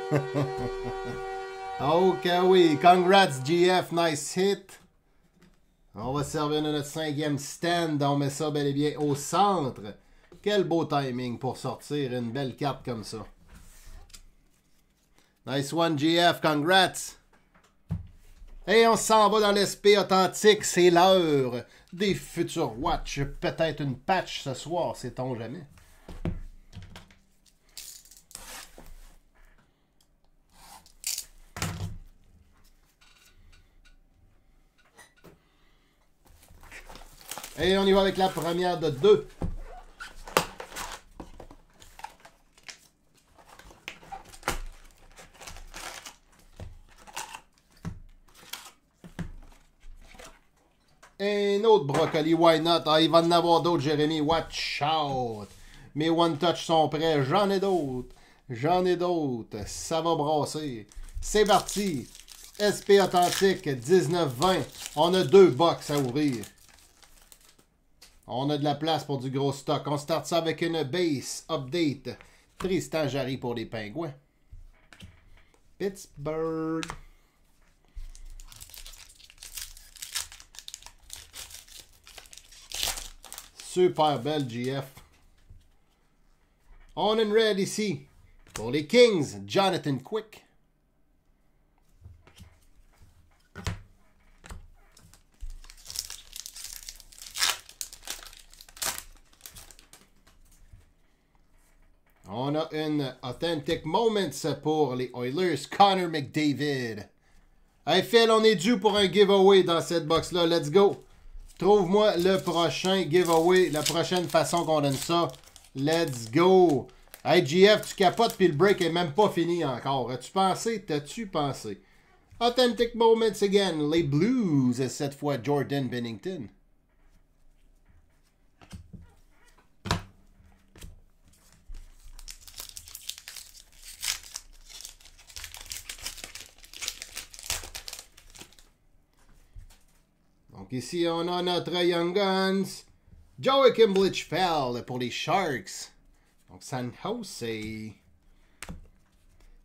ok oui, congrats GF, nice hit! On va servir de notre cinquième stand, on met ça bel et bien au centre. Quel beau timing pour sortir une belle carte comme ça. Nice one, GF. Congrats. Et on s'en va dans l'SP authentique. C'est l'heure des futurs watch. Peut-être une patch ce soir, sait-on jamais. Et on y va avec la première de deux. Un autre brocoli, why not? Ah, il va en avoir d'autres, Jérémy. Watch out! Mes one touch sont prêts. J'en ai d'autres. J'en ai d'autres. Ça va brasser. C'est parti. SP authentique 19-20. On a deux box à ouvrir. On a de la place pour du gros stock. On start ça avec une base update. Tristan Jarry pour les pingouins. Pittsburgh. Super belle GF. On and red ici. Pour les Kings, Jonathan Quick. On a une Authentic Moments pour les Oilers, Connor McDavid. Hey Phil, on est dû pour un giveaway dans cette box-là. Let's go! Trouve-moi le prochain giveaway, la prochaine façon qu'on donne ça. Let's go! Hey GF, tu capotes puis le break est même pas fini encore. As-tu pensé? T'as-tu pensé? Authentic Moments again. Les Blues, cette fois Jordan Bennington. Ici, on a notre Young Guns. Joachim Blichfeld pour les Sharks. Donc San Jose.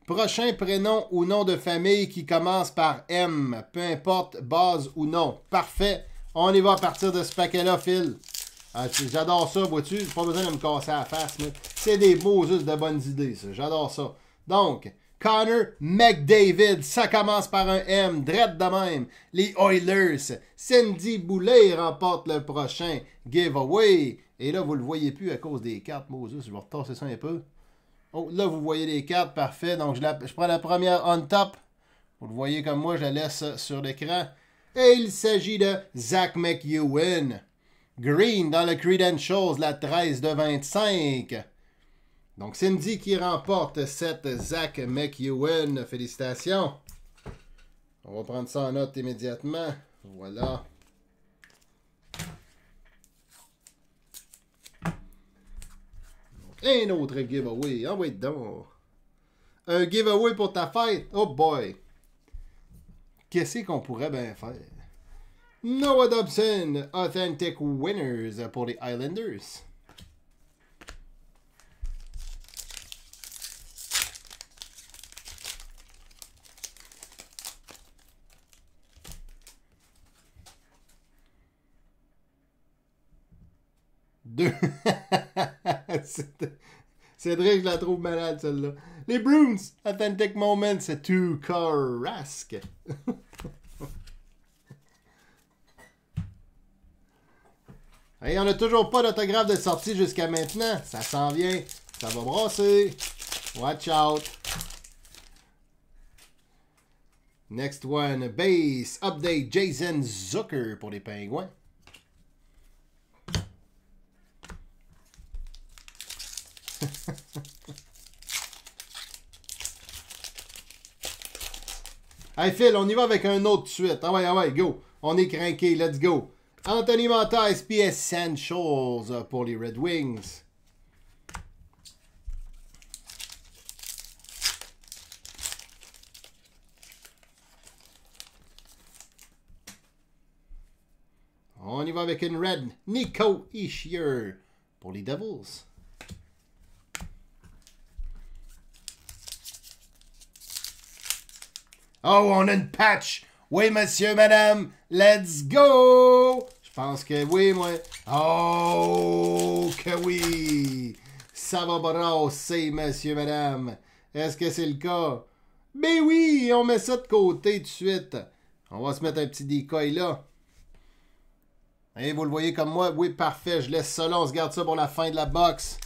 Prochain prénom ou nom de famille qui commence par M. Peu importe, base ou non. Parfait. On y va à partir de ce paquet-là, Phil. Ah, J'adore ça, vois-tu? Pas besoin de me casser la face. C'est des beaux, juste de bonnes idées, ça. J'adore ça. Donc, Connor McDavid, ça commence par un M, drette de même. Les Oilers, Cindy Boulet remporte le prochain giveaway. Et là, vous le voyez plus à cause des cartes, Moses. Je vais retasser ça un peu. Oh, là, vous voyez les cartes, parfait. Donc, je, la, je prends la première on top. Vous le voyez comme moi, je la laisse sur l'écran. Et il s'agit de Zach McEwen. Green dans le Credentials, la 13 de 25. Donc, Cindy qui remporte cette Zach McEwen. Félicitations. On va prendre ça en note immédiatement. Voilà. Un autre giveaway. Ah oui, donc. Un giveaway pour ta fête. Oh boy. Qu'est-ce qu'on pourrait bien faire? Noah Dobson, Authentic Winners pour les Islanders. Deux. Cédric, je la trouve malade, celle-là. Les Bruins, Authentic Moments, to Carrasque. Et on n'a toujours pas d'autographe de sortie jusqu'à maintenant. Ça s'en vient. Ça va brasser. Watch out. Next one, base update Jason Zucker pour les Pingouins. Phil, on y va avec un autre suite. Ah ouais, ah ouais, go. On est craqué, let's go. Anthony Manta, SP Essentials pour les Red Wings. On y va avec une red Nico Ishier pour les Devils. Oh, on a une patch. Oui, monsieur, madame. Let's go. Je pense que oui, moi. Oh, que oui. Ça va brasser, monsieur, madame. Est-ce que c'est le cas? Ben oui, on met ça de côté tout de suite. On va se mettre un petit decoy là. Et vous le voyez comme moi? Oui, parfait. Je laisse ça là. On se garde ça pour la fin de la box.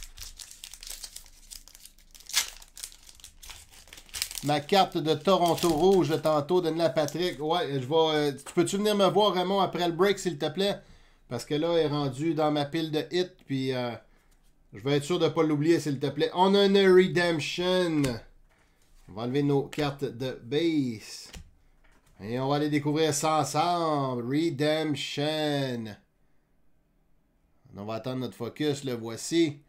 Ma carte de Toronto Rouge tantôt, donne la Patrick. Ouais, je vais. Euh, tu peux-tu venir me voir, Raymond, après le break, s'il te plaît? Parce que là, elle est rendu dans ma pile de hits, puis euh, je vais être sûr de ne pas l'oublier, s'il te plaît. On a une Redemption. On va enlever nos cartes de base. Et on va aller découvrir ça ensemble. Redemption. On va attendre notre focus, le voici.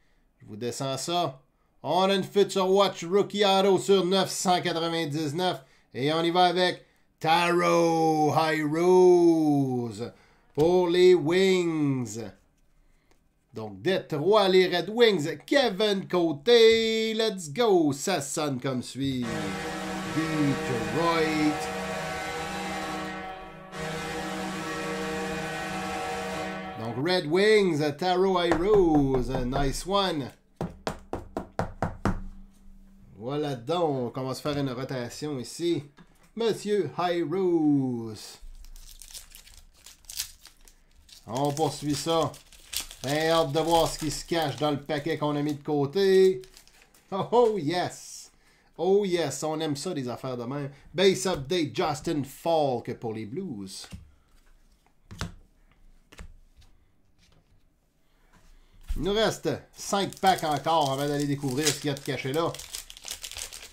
Je vous descends ça. On a une Future Watch Rookie Auto sur 999. Et on y va avec Taro High Rose pour les Wings. Donc, Détroit, les Red Wings, Kevin Côté, let's go! Ça sonne comme suit. Detroit. Donc, Red Wings, Taro High Rose, nice one. Voilà donc, on commence à faire une rotation ici. Monsieur High Rose. On poursuit ça. J'ai hâte de voir ce qui se cache dans le paquet qu'on a mis de côté. Oh, oh yes! Oh yes, on aime ça des affaires de même. Base update Justin Falk pour les Blues. Il nous reste 5 packs encore avant d'aller découvrir ce qu'il y a de caché là.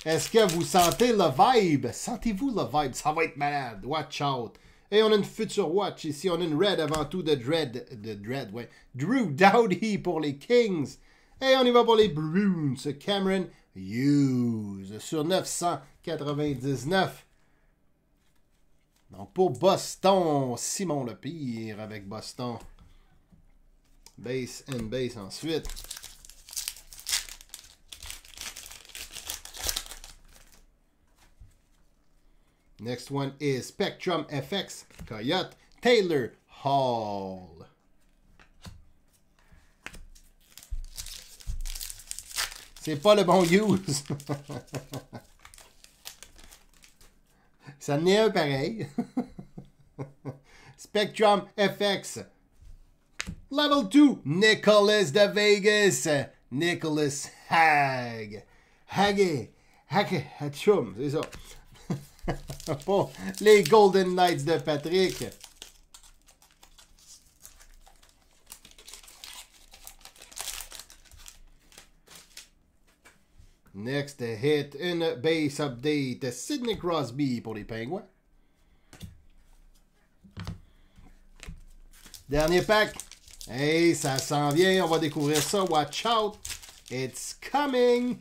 Est-ce que vous sentez le vibe? Sentez-vous le vibe? Ça va être malade. Watch out. Et on a une future watch ici. On a une red avant tout de Dread. De Dread, ouais. Drew Dowdy pour les Kings. Et on y va pour les Bruins. Cameron Hughes sur 999. Donc pour Boston, Simon le pire avec Boston. Base and base ensuite. Next one is Spectrum FX Coyote Taylor Hall. C'est pas le bon use. Ça n'est un pareil. Spectrum FX. Level 2, Nicholas de Vegas. Nicholas Hag. Haggy. Haggy. Hatchum, c'est ça. Pour les Golden Knights de Patrick. Next hit, une base update. Sidney Crosby pour les Pingouins. Dernier pack. Hey, ça s'en vient. On va découvrir ça. Watch out. It's coming.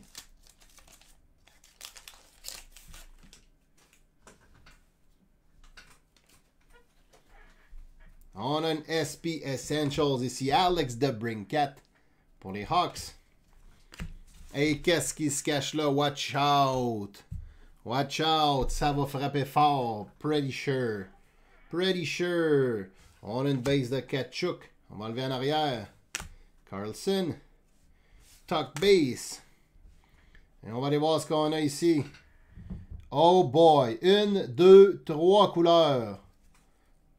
On a un SP Essentials ici. Alex de Brinket pour les Hawks. Et qu'est-ce qui se cache là? Watch out! Watch out! Ça va frapper fort. Pretty sure. Pretty sure. On a une base de Kachuk. On va enlever en arrière. Carlson. Tuck base. Et on va aller voir ce qu'on a ici. Oh boy. Une, deux, trois couleurs.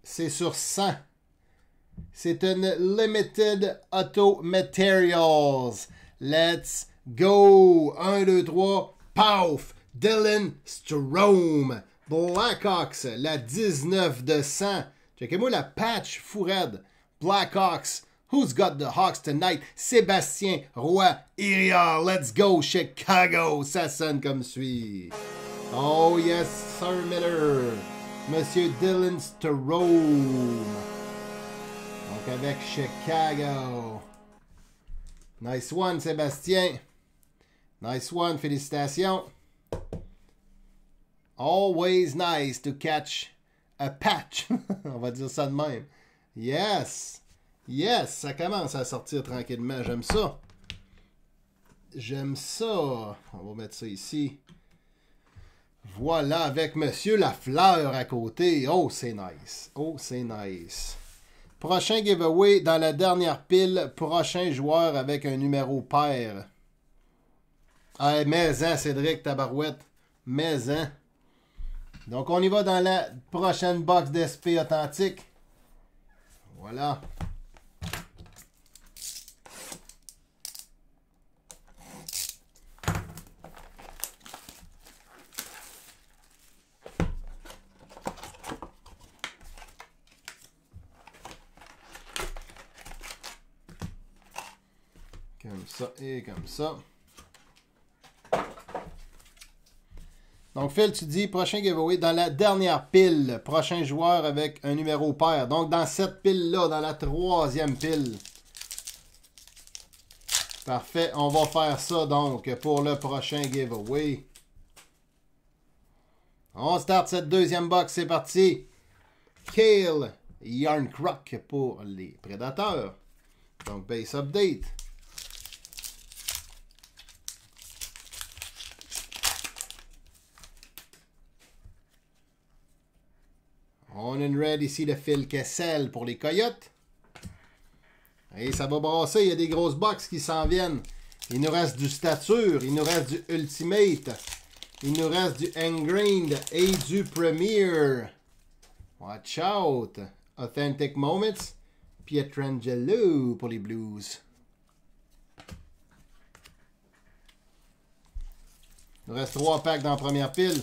C'est sur 100. C'est une Limited Auto Materials. Let's go. 1, 2, 3. Paf! Dylan Strom. Blackhawks, la 19 de 100. Checkez-moi la patch fou raide. Blackhawks. Who's got the Hawks tonight? Sébastien Roy Iriard. Let's go, Chicago. Ça sonne comme suit. Oh yes, Sir Miller. Monsieur Dylan Strom. Donc avec Chicago. Nice one, Sébastien. Nice one, félicitations. Always nice to catch a patch. On va dire ça de même. Yes. Yes, ça commence à sortir tranquillement. J'aime ça. J'aime ça. On va mettre ça ici. Voilà, avec Monsieur Lafleur à côté. Oh, c'est nice. Oh, c'est nice. Prochain giveaway dans la dernière pile. Prochain joueur avec un numéro pair. Ah, mais hein, Cédric Tabarouette. Mais hein. Donc, on y va dans la prochaine box d'SP authentique. Voilà. Comme ça et comme ça. Donc, Phil, tu dis prochain giveaway dans la dernière pile. Prochain joueur avec un numéro pair. Donc, dans cette pile-là, dans la troisième pile. Parfait. On va faire ça donc pour le prochain giveaway. On start cette deuxième box. C'est parti. Kale Yarncroc pour les prédateurs. Donc, base update. On a une red ici de Phil Kessel pour les Coyotes. Et ça va brasser, il y a des grosses box qui s'en viennent. Il nous reste du Stature, il nous reste du Ultimate, il nous reste du Engrained et du Premier. Watch out! Authentic Moments, Pietrangelo pour les Blues. Il nous reste trois packs dans la première pile.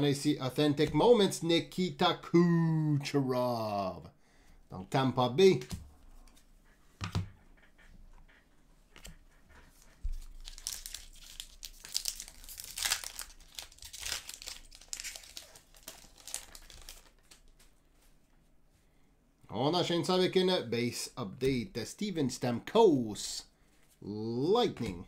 Ici Authentic Moments, Nikita Kucherov. Donc Tampa Bay. On enchaîne ça avec une base update. Steven Stamkos. Lightning.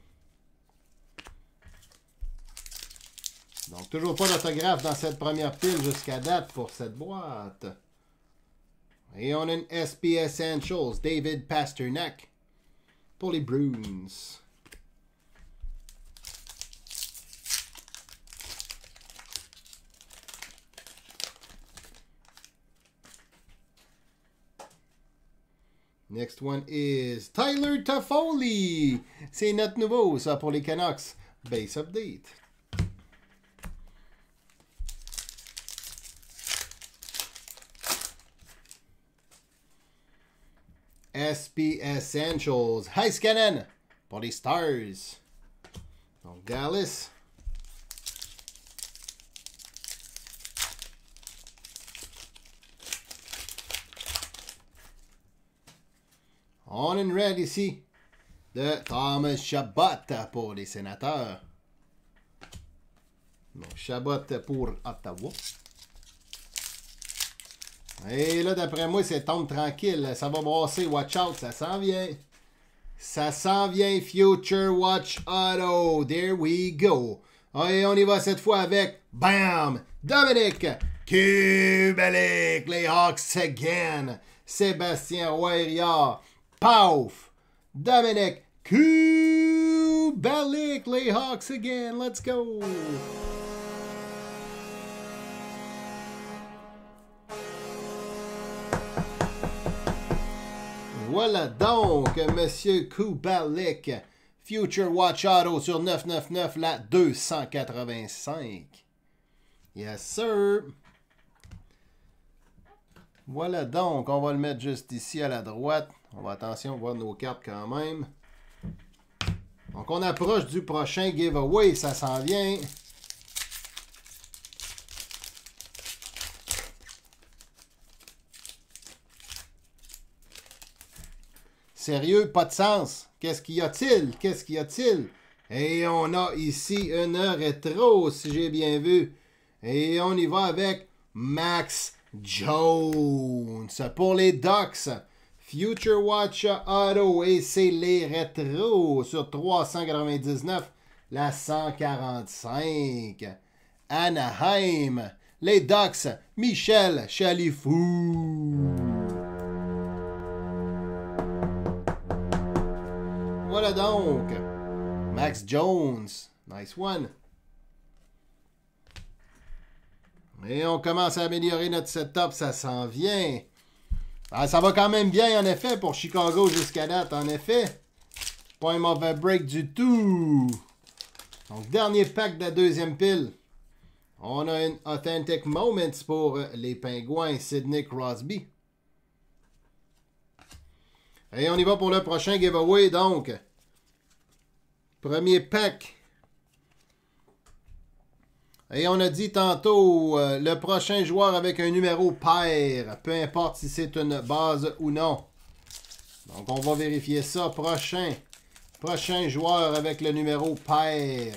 Donc, toujours pas d'autographe dans cette première pile jusqu'à date pour cette boîte. Et on a une SP Essentials, David Pasternak, pour les Bruins. Next one is Tyler Toffoli. C'est notre nouveau, ça, pour les Canucks. Base update. SP Essentials. Heiskanen pour les Stars. Donc Dallas. On and red ici de Thomas Chabot pour les sénateurs. Donc Chabot pour Ottawa. Et là, d'après moi, c'est tombe tranquille. Ça va brasser. Watch out, ça s'en vient. Ça s'en vient Future Watch Auto. There we go. Et on y va cette fois avec BAM! Dominic Kubalik, les Hawks again. Sébastien Roy Pauf! Dominic Kubalik, les Hawks again. Let's go! Voilà donc, Monsieur Kubalik. Future Watch Auto sur 999, la 285. Yes, sir. Voilà donc, on va le mettre juste ici à la droite. On va attention voir nos cartes quand même. Donc on approche du prochain giveaway, ça s'en vient. Sérieux, pas de sens. Qu'est-ce qu'il y a-t-il? Qu'est-ce qu'il y a-t-il? Et on a ici une rétro, si j'ai bien vu. Et on y va avec Max Jones pour les Ducks. Future Watch Auto et c'est les rétros sur 399, la 145. Anaheim, les Ducks, Michel Chalifou. Voilà donc. Max Jones. Nice one. Et on commence à améliorer notre setup, ça s'en vient. Ah, ça va quand même bien, en effet, pour Chicago jusqu'à date, en effet. Pas un mauvais break du tout. Donc, dernier pack de la deuxième pile. On a une Authentic Moments pour les Pingouins, Sidney Crosby. Et on y va pour le prochain giveaway, donc. Premier pack. Et on a dit tantôt, euh, le prochain joueur avec un numéro pair, peu importe si c'est une base ou non. Donc on va vérifier ça. Prochain. Prochain joueur avec le numéro pair.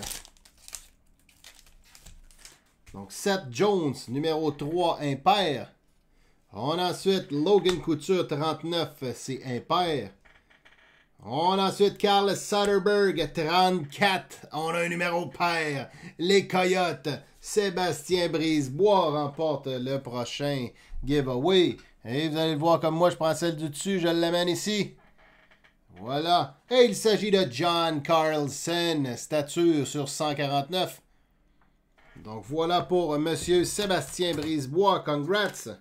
Donc Seth Jones, numéro 3, impair. On a ensuite Logan Couture 39, c'est impair. On a ensuite Carl Soderberg 34. On a un numéro pair. Les Coyotes. Sébastien Brisebois remporte le prochain giveaway. Et vous allez le voir comme moi, je prends celle du dessus, je l'amène ici. Voilà. Et il s'agit de John Carlson, stature sur 149. Donc voilà pour Monsieur Sébastien Brisebois. Congrats.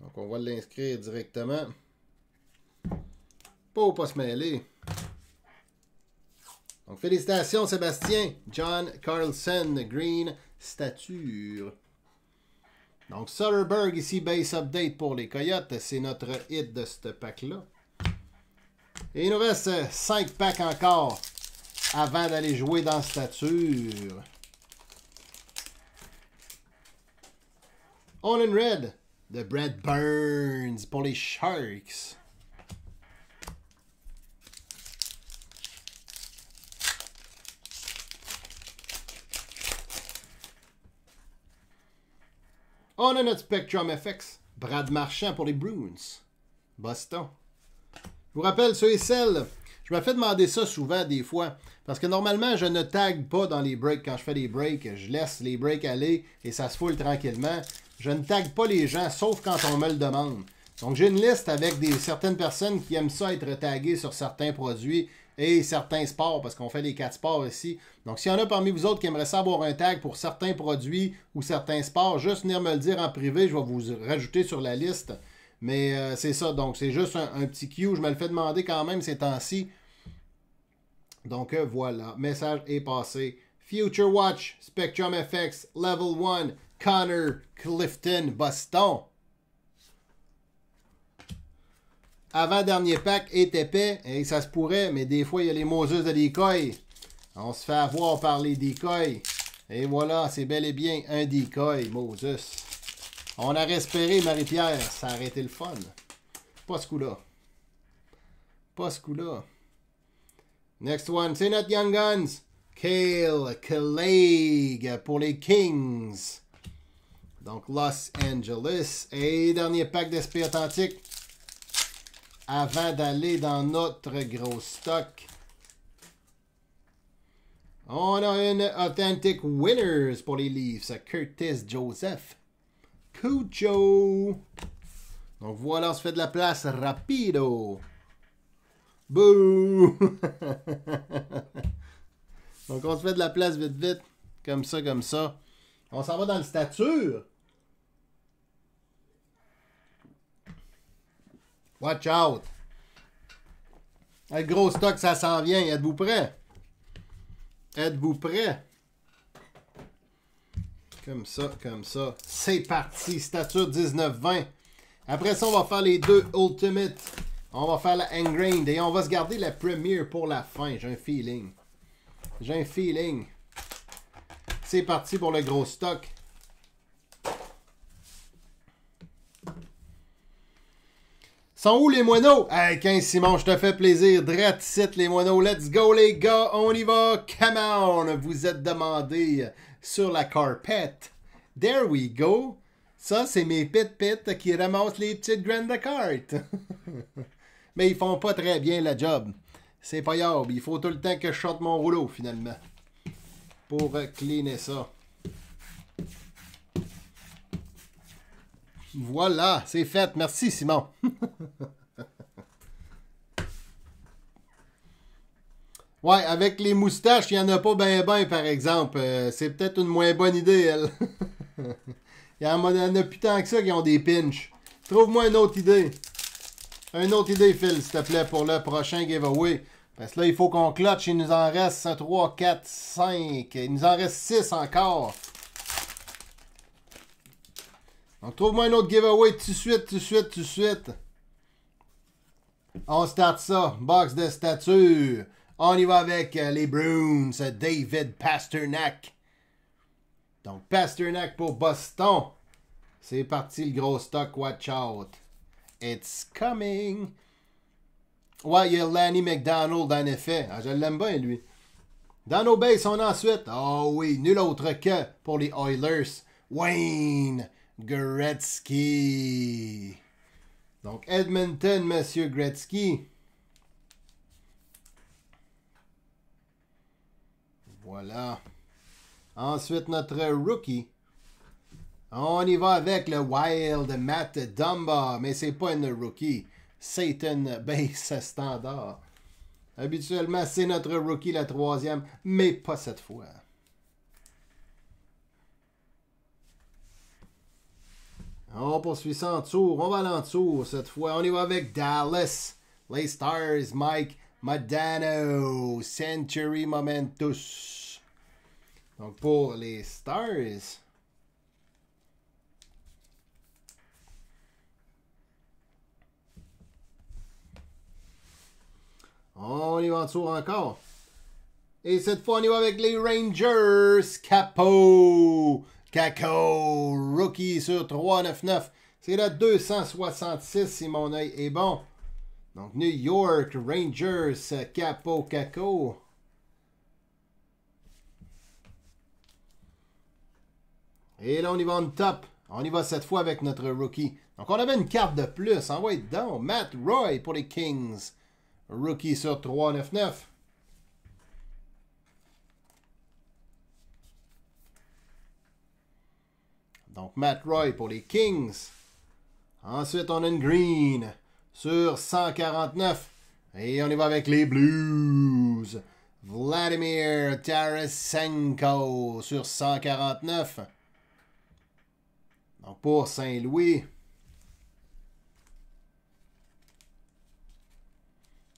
Donc on va l'inscrire directement. Pas pas se mêler. Donc félicitations Sébastien. John Carlson, Green, stature. Donc Soderberg ici, base update pour les Coyotes. C'est notre hit de ce pack-là. Et il nous reste 5 packs encore avant d'aller jouer dans stature. On in red de Brad Burns pour les Sharks. On a notre Spectrum FX. Brad Marchand pour les Bruins. Boston. Je vous rappelle, ceux et celles, je me fais demander ça souvent des fois. Parce que normalement, je ne tag pas dans les breaks quand je fais des breaks. Je laisse les breaks aller et ça se foule tranquillement. Je ne tag pas les gens, sauf quand on me le demande. Donc, j'ai une liste avec certaines personnes qui aiment ça être taguées sur certains produits et certains sports, parce qu'on fait les quatre sports ici. Donc, s'il y en a parmi vous autres qui aimeraient savoir un tag pour certains produits ou certains sports, juste venir me le dire en privé, je vais vous rajouter sur la liste. Mais euh, c'est ça, donc c'est juste un, petit cue. Je me le fais demander quand même ces temps-ci. Donc euh, voilà, message est passé. Future Watch, Spectrum FX, Level 1, Connor Clifton, Boston. avant-dernier pack est épais, et ça se pourrait, mais des fois, il y a les Moses de decoy. On se fait avoir par les decoys. Et voilà, c'est bel et bien un decoy, Moses. On a respiré Marie-Pierre, ça a arrêté le fun. Pas ce coup-là. Pas ce coup-là. Next one, c'est notre Young Guns. Kale Clegg pour les Kings. Donc Los Angeles. Et dernier pack d'esprit authentique. avant d'aller dans notre gros stock. On a une Authentic Winners pour les Leafs. Curtis Joseph. Cujo. Donc voilà, on se fait de la place rapido. Bouh! Donc on se fait de la place vite vite. Comme ça, comme ça. On s'en va dans le stature. Watch out. Le gros stock, ça s'en vient. Êtes-vous prêts? Êtes-vous prêts? Comme ça, comme ça. C'est parti. Stature 19-20. Après ça, on va faire les deux Ultimate. On va faire la Engrained et on va se garder la première pour la fin. J'ai un feeling. J'ai un feeling. C'est parti pour le gros stock. Sont où les moineaux? Hey, 15 Simon, je te fais plaisir. Site les moineaux. Let's go, les gars. On y va. Come on. Vous êtes demandés sur la carpet. There we go. Ça, c'est mes pit pit qui ramassent les petites graines de carte. Mais ils font pas très bien la job. C'est pas grave. Il faut tout le temps que je sorte mon rouleau, finalement. Pour cleaner ça. Voilà, c'est fait. Merci, Simon. ouais, avec les moustaches, il n'y en a pas ben ben, par exemple. Euh, c'est peut-être une moins bonne idée, elle. il y en a plus tant que ça qui ont des pinches. Trouve-moi une autre idée. Une autre idée, Phil, s'il te plaît, pour le prochain giveaway. Parce que là, il faut qu'on clutch. Il nous en reste 3, 4, 5. Il nous en reste 6 encore. Donc, trouve-moi un autre giveaway tout de suite, tout de suite, tout de suite. On start ça. Box de stature. On y va avec euh, les Bruins. David Pasternak. Donc, Pasternak pour Boston. C'est parti le gros stock. Watch out. It's coming. Ouais, il y a Lanny McDonald en effet. Ah, je l'aime bien, lui. Dans nos bases, on a ensuite. Oh oui, nul autre que pour les Oilers. Wayne Gretzky. Donc, Edmonton, Monsieur Gretzky. Voilà. Ensuite, notre rookie. On y va avec le Wild Matt Dumba, mais c'est pas une rookie. C'est une base standard. Habituellement, c'est notre rookie la troisième, mais pas cette fois. On poursuit en tour. On va en tour cette fois. On y va avec Dallas. Les Stars, Mike Madano. Century Momentus. Donc pour les Stars. On y va en tour encore. Et cette fois, on y va avec les Rangers. Capo. Caco, rookie sur 399. C'est la 266 si mon œil est bon. Donc New York Rangers, Capo Caco. Et là, on y va en top. On y va cette fois avec notre rookie. Donc, on avait une carte de plus. Envoyez donc. Matt Roy pour les Kings. Rookie sur 399. Donc Matt Roy pour les Kings. Ensuite, on a une green sur 149. Et on y va avec les Blues. Vladimir Tarasenko sur 149. Donc pour Saint-Louis.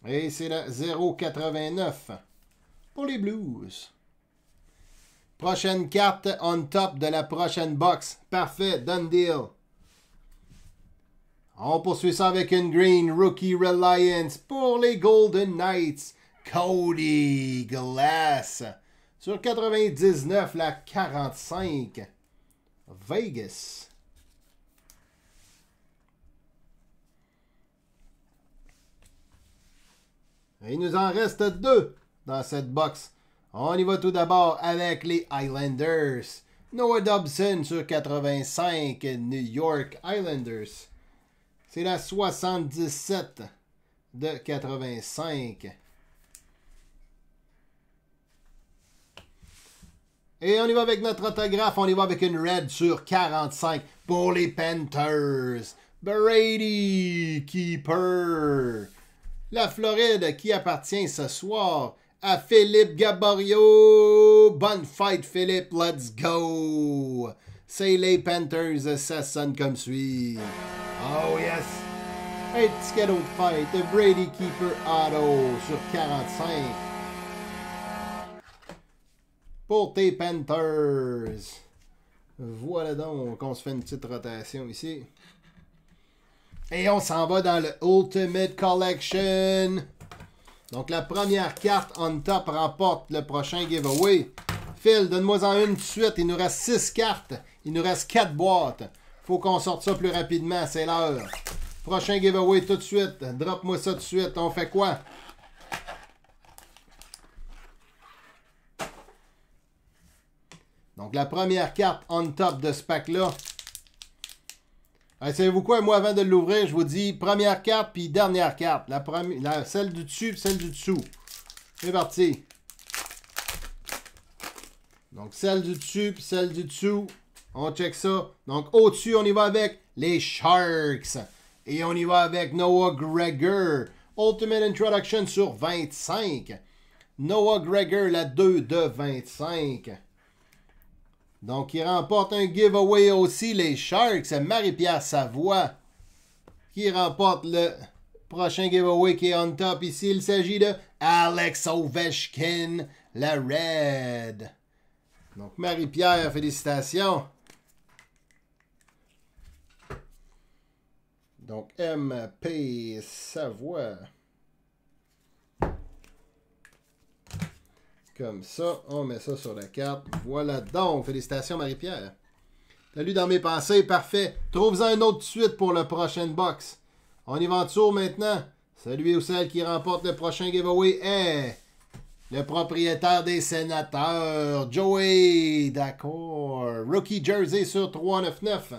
Et c'est la 0,89 pour les Blues. Prochaine carte on top de la prochaine box. Parfait, done deal. On poursuit ça avec une green Rookie Reliance pour les Golden Knights. Cody Glass. Sur 99, la 45. Vegas. il nous en reste deux dans cette box. On y va tout d'abord avec les Islanders. Noah Dobson sur 85, New York Islanders. C'est la 77. de 85. Et on y va avec notre autographe. On y va avec une red sur 45 pour les Panthers. Brady Keeper. La Floride qui appartient ce soir à Philippe Gaborio. Bonne fight, Philippe. Let's go. C'est les Panthers. Ça sonne comme suit. Oh yes. Un petit cadeau de fête. Brady Keeper Auto sur 45 pour tes Panthers. Voilà donc, on se fait une petite rotation ici. Et on s'en va dans le Ultimate Collection. Donc la première carte on top remporte le prochain giveaway. Phil, donne-moi en une de suite. Il nous reste 6 cartes. Il nous reste 4 boîtes. Faut qu'on sorte ça plus rapidement, c'est l'heure. Prochain giveaway tout de suite. Drop-moi ça tout de suite. On fait quoi? Donc, la première carte on top de ce pack-là. Savez-vous quoi? Moi, avant de l'ouvrir, je vous dis première carte puis dernière carte. La première, celle du dessus puis celle du dessous. C'est parti. Donc, celle du dessus puis celle du dessous. On check ça. Donc, au-dessus, on y va avec les Sharks. Et on y va avec Noah Gregor. Ultimate Introduction sur 25. Noah Gregor, la 2 de 25. Donc, il remporte un giveaway aussi, les Sharks. C'est Marie-Pierre Savoie qui remporte le prochain giveaway qui est on top ici. Il s'agit de Alex Ovechkin, la Red. Donc, Marie-Pierre, félicitations. Donc, MP Savoie. Comme ça, on met ça sur la carte. Voilà donc. Félicitations, Marie-Pierre. Lu dans mes pensées, parfait. Trouve-en un autre suite pour le prochain box. On y va en tour maintenant. Celui ou celle qui remporte le prochain giveaway est le propriétaire des sénateurs, Joey. D'accord. Rookie Jersey sur 399.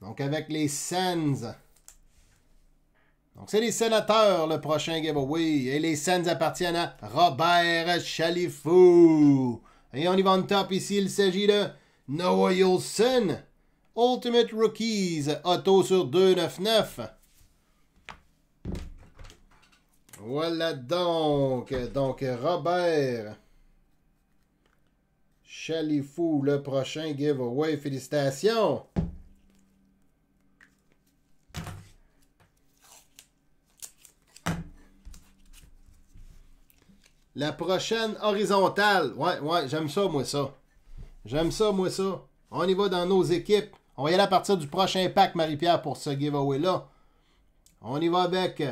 Donc avec les Sens. Donc, c'est les sénateurs, le prochain giveaway. Et les scènes appartiennent à Robert Chalifou. Et on y va en top ici. Il s'agit de Noah Yolson. Ultimate Rookies. Auto sur 299. Voilà donc. Donc, Robert Chalifou, le prochain giveaway. Félicitations. La prochaine horizontale. Ouais, ouais, j'aime ça, moi, ça. J'aime ça, moi, ça. On y va dans nos équipes. On va y aller à partir du prochain pack, Marie-Pierre, pour ce giveaway-là. On y va avec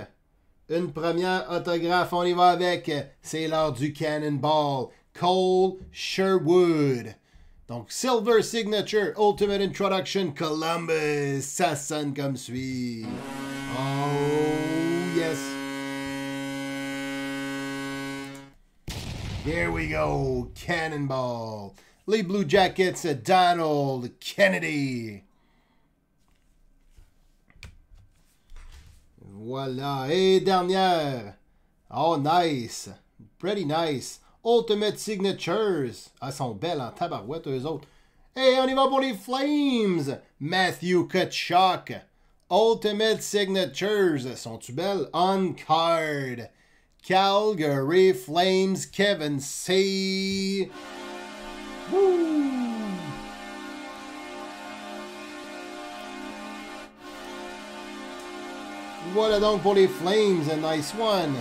une première autographe. On y va avec, c'est l'heure du Cannonball. Cole Sherwood. Donc, Silver Signature, Ultimate Introduction, Columbus. Ça sonne comme suit. Oh, Here we go. Cannonball. Les Blue Jackets, Donald Kennedy. Voilà. Et dernière. Oh, nice. Pretty nice. Ultimate Signatures. Ah, sont belles en tabarouette, eux autres. Et on y va pour les Flames. Matthew Kachuk. Ultimate Signatures. Sont-tu belles? On card. Calgary Flames, Kevin C. Voilà donc pour les Flames, a nice one.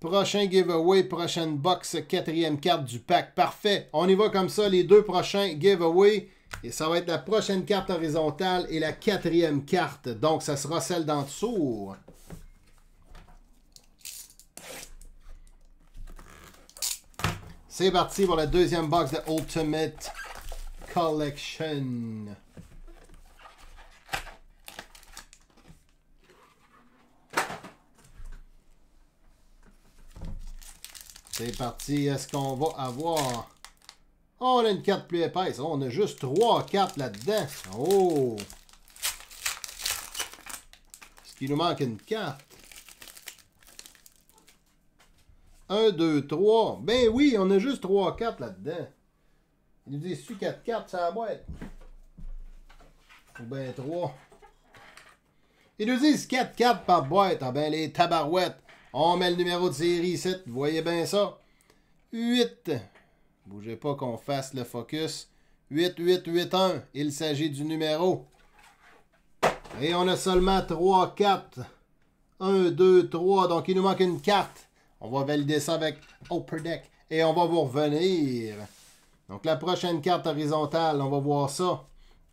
Prochain giveaway, prochaine box, quatrième carte du pack. Parfait. On y va comme ça, les deux prochains giveaways. Et ça va être la prochaine carte horizontale et la quatrième carte. Donc, ça sera celle d'en dessous. C'est parti pour la deuxième box de Ultimate Collection. C'est parti. Est-ce qu'on va avoir... Oh, on a une carte plus épaisse. On a juste trois cartes là-dedans. Oh! Il nous manque une carte? 1, 2, 3. Ben oui, on a juste 3 cartes là-dedans. Il nous dit, tu 4 cartes, ça la boîte? Ou ben 3. Ils nous disent 4 cartes par boîte. Ah ben les tabarouettes. On met le numéro de série ici. Vous voyez bien ça? 8. Bougez pas qu'on fasse le focus. 8, 8, 8, 1. Il s'agit du numéro. Et on a seulement 3 cartes. 1, 2, 3. Donc il nous manque une carte. On va valider ça avec Upper Deck. Et on va vous revenir. Donc la prochaine carte horizontale, on va voir ça.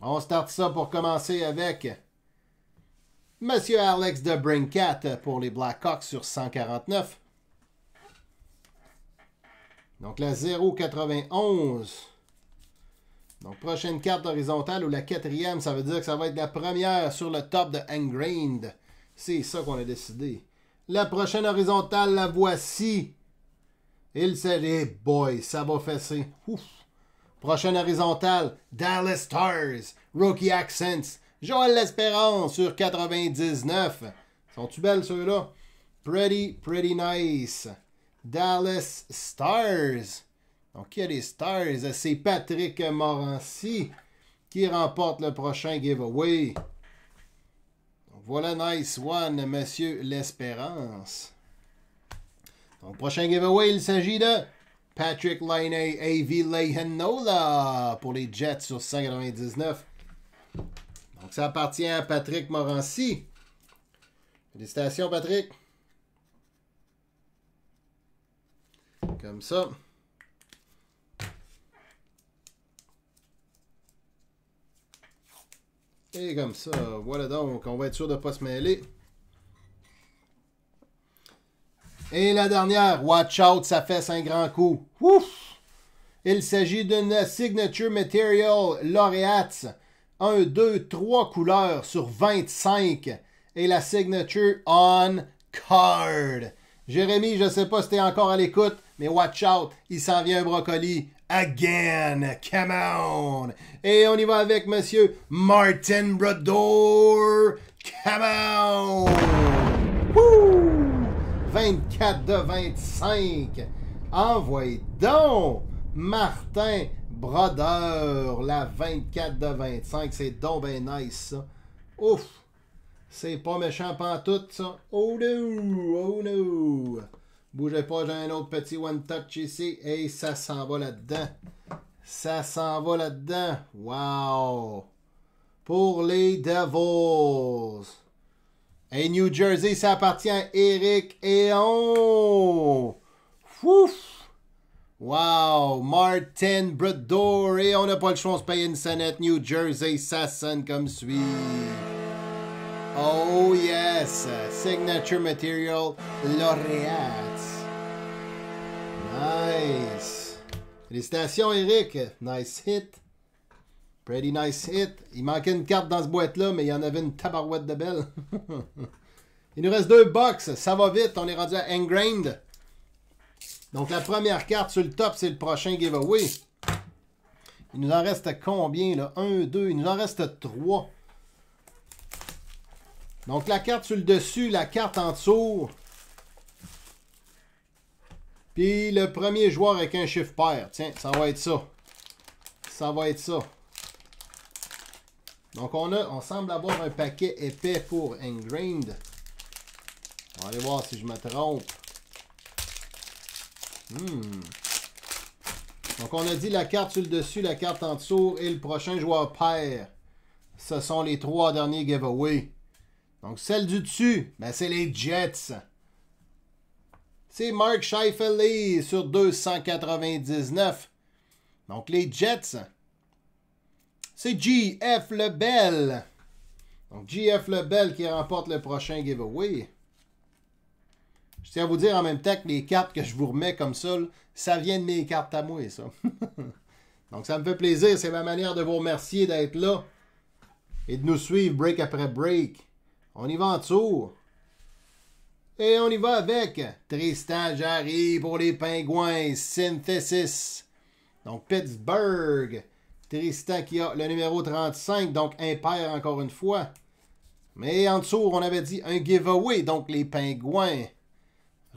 On start ça pour commencer avec Monsieur Alex de Brinkat pour les Blackhawks sur 149. Donc la 0,91. Donc prochaine carte horizontale ou la quatrième, ça veut dire que ça va être la première sur le top de Engrained. C'est ça qu'on a décidé. La prochaine horizontale, la voici. Il s'agit, boy, ça va fesser. Prochaine horizontale, Dallas Stars, Rookie Accents, Joël L'Espérance sur 99. Sont-tu belles ceux-là? Pretty, pretty nice. Dallas Stars. Donc, qui a des Stars? C'est Patrick Morancy qui remporte le prochain giveaway. Voilà, nice one, Monsieur L'Espérance. Donc, prochain giveaway, il s'agit de Patrick Laine A.V. Lehenola pour les Jets sur 199. Donc, ça appartient à Patrick Morancy. Félicitations, Patrick. Comme ça. Et comme ça. Voilà donc. On va être sûr de ne pas se mêler. Et la dernière, Watch Out, ça fait un grand coup. Ouf! Il s'agit d'une Signature Material Laureates. 1, 2, 3 couleurs sur 25. Et la Signature On Card. Jérémy, je ne sais pas si tu es encore à l'écoute, mais watch out, il s'en vient un brocoli. Again, come on! Et on y va avec monsieur Martin Brodor. Come on! Woo! 24 de 25. Envoyez donc Martin Brodeur, la 24 de 25. C'est donc bien nice. Ouf! C'est pas méchant pantoute, ça. Oh no! Oh no! Bougez pas, j'ai un autre petit one touch ici. Et ça s'en va là-dedans. Ça s'en va là-dedans. Wow! Pour les Devils. Et New Jersey, ça appartient à Eric et on. Ouf! Wow! Martin Brodor. Et on n'a pas le choix de se payer une sonnette. New Jersey, ça sonne comme suit. Oh yes! Signature Material Laureate. Nice! Félicitations, Eric. Nice hit. Pretty nice hit. Il manquait une carte dans ce boîte-là, mais il y en avait une tabarouette de belle. il nous reste deux box. Ça va vite. On est rendu à Engrained. Donc, la première carte sur le top, c'est le prochain giveaway. Il nous en reste combien, là? Un, deux. Il nous en reste trois. Donc, la carte sur le dessus, la carte en dessous. Puis, le premier joueur avec un chiffre pair. Tiens, ça va être ça. Ça va être ça. Donc, on, a, on semble avoir un paquet épais pour Engrained. On va aller voir si je me trompe. Hmm. Donc, on a dit la carte sur le dessus, la carte en dessous et le prochain joueur pair. Ce sont les trois derniers giveaways. Donc, celle du dessus, ben, c'est les Jets. C'est Mark Scheifele sur 299. Donc, les Jets, c'est GF Lebel. Donc, GF Lebel qui remporte le prochain giveaway. Je tiens à vous dire en même temps que les cartes que je vous remets comme ça, ça vient de mes cartes à moi, ça. Donc, ça me fait plaisir. C'est ma manière de vous remercier d'être là et de nous suivre break après break. On y va en tour. Et on y va avec Tristan Jarry pour les Pingouins. Synthesis. Donc, Pittsburgh. Tristan qui a le numéro 35, donc impair encore une fois. Mais en dessous, on avait dit un giveaway, donc les pingouins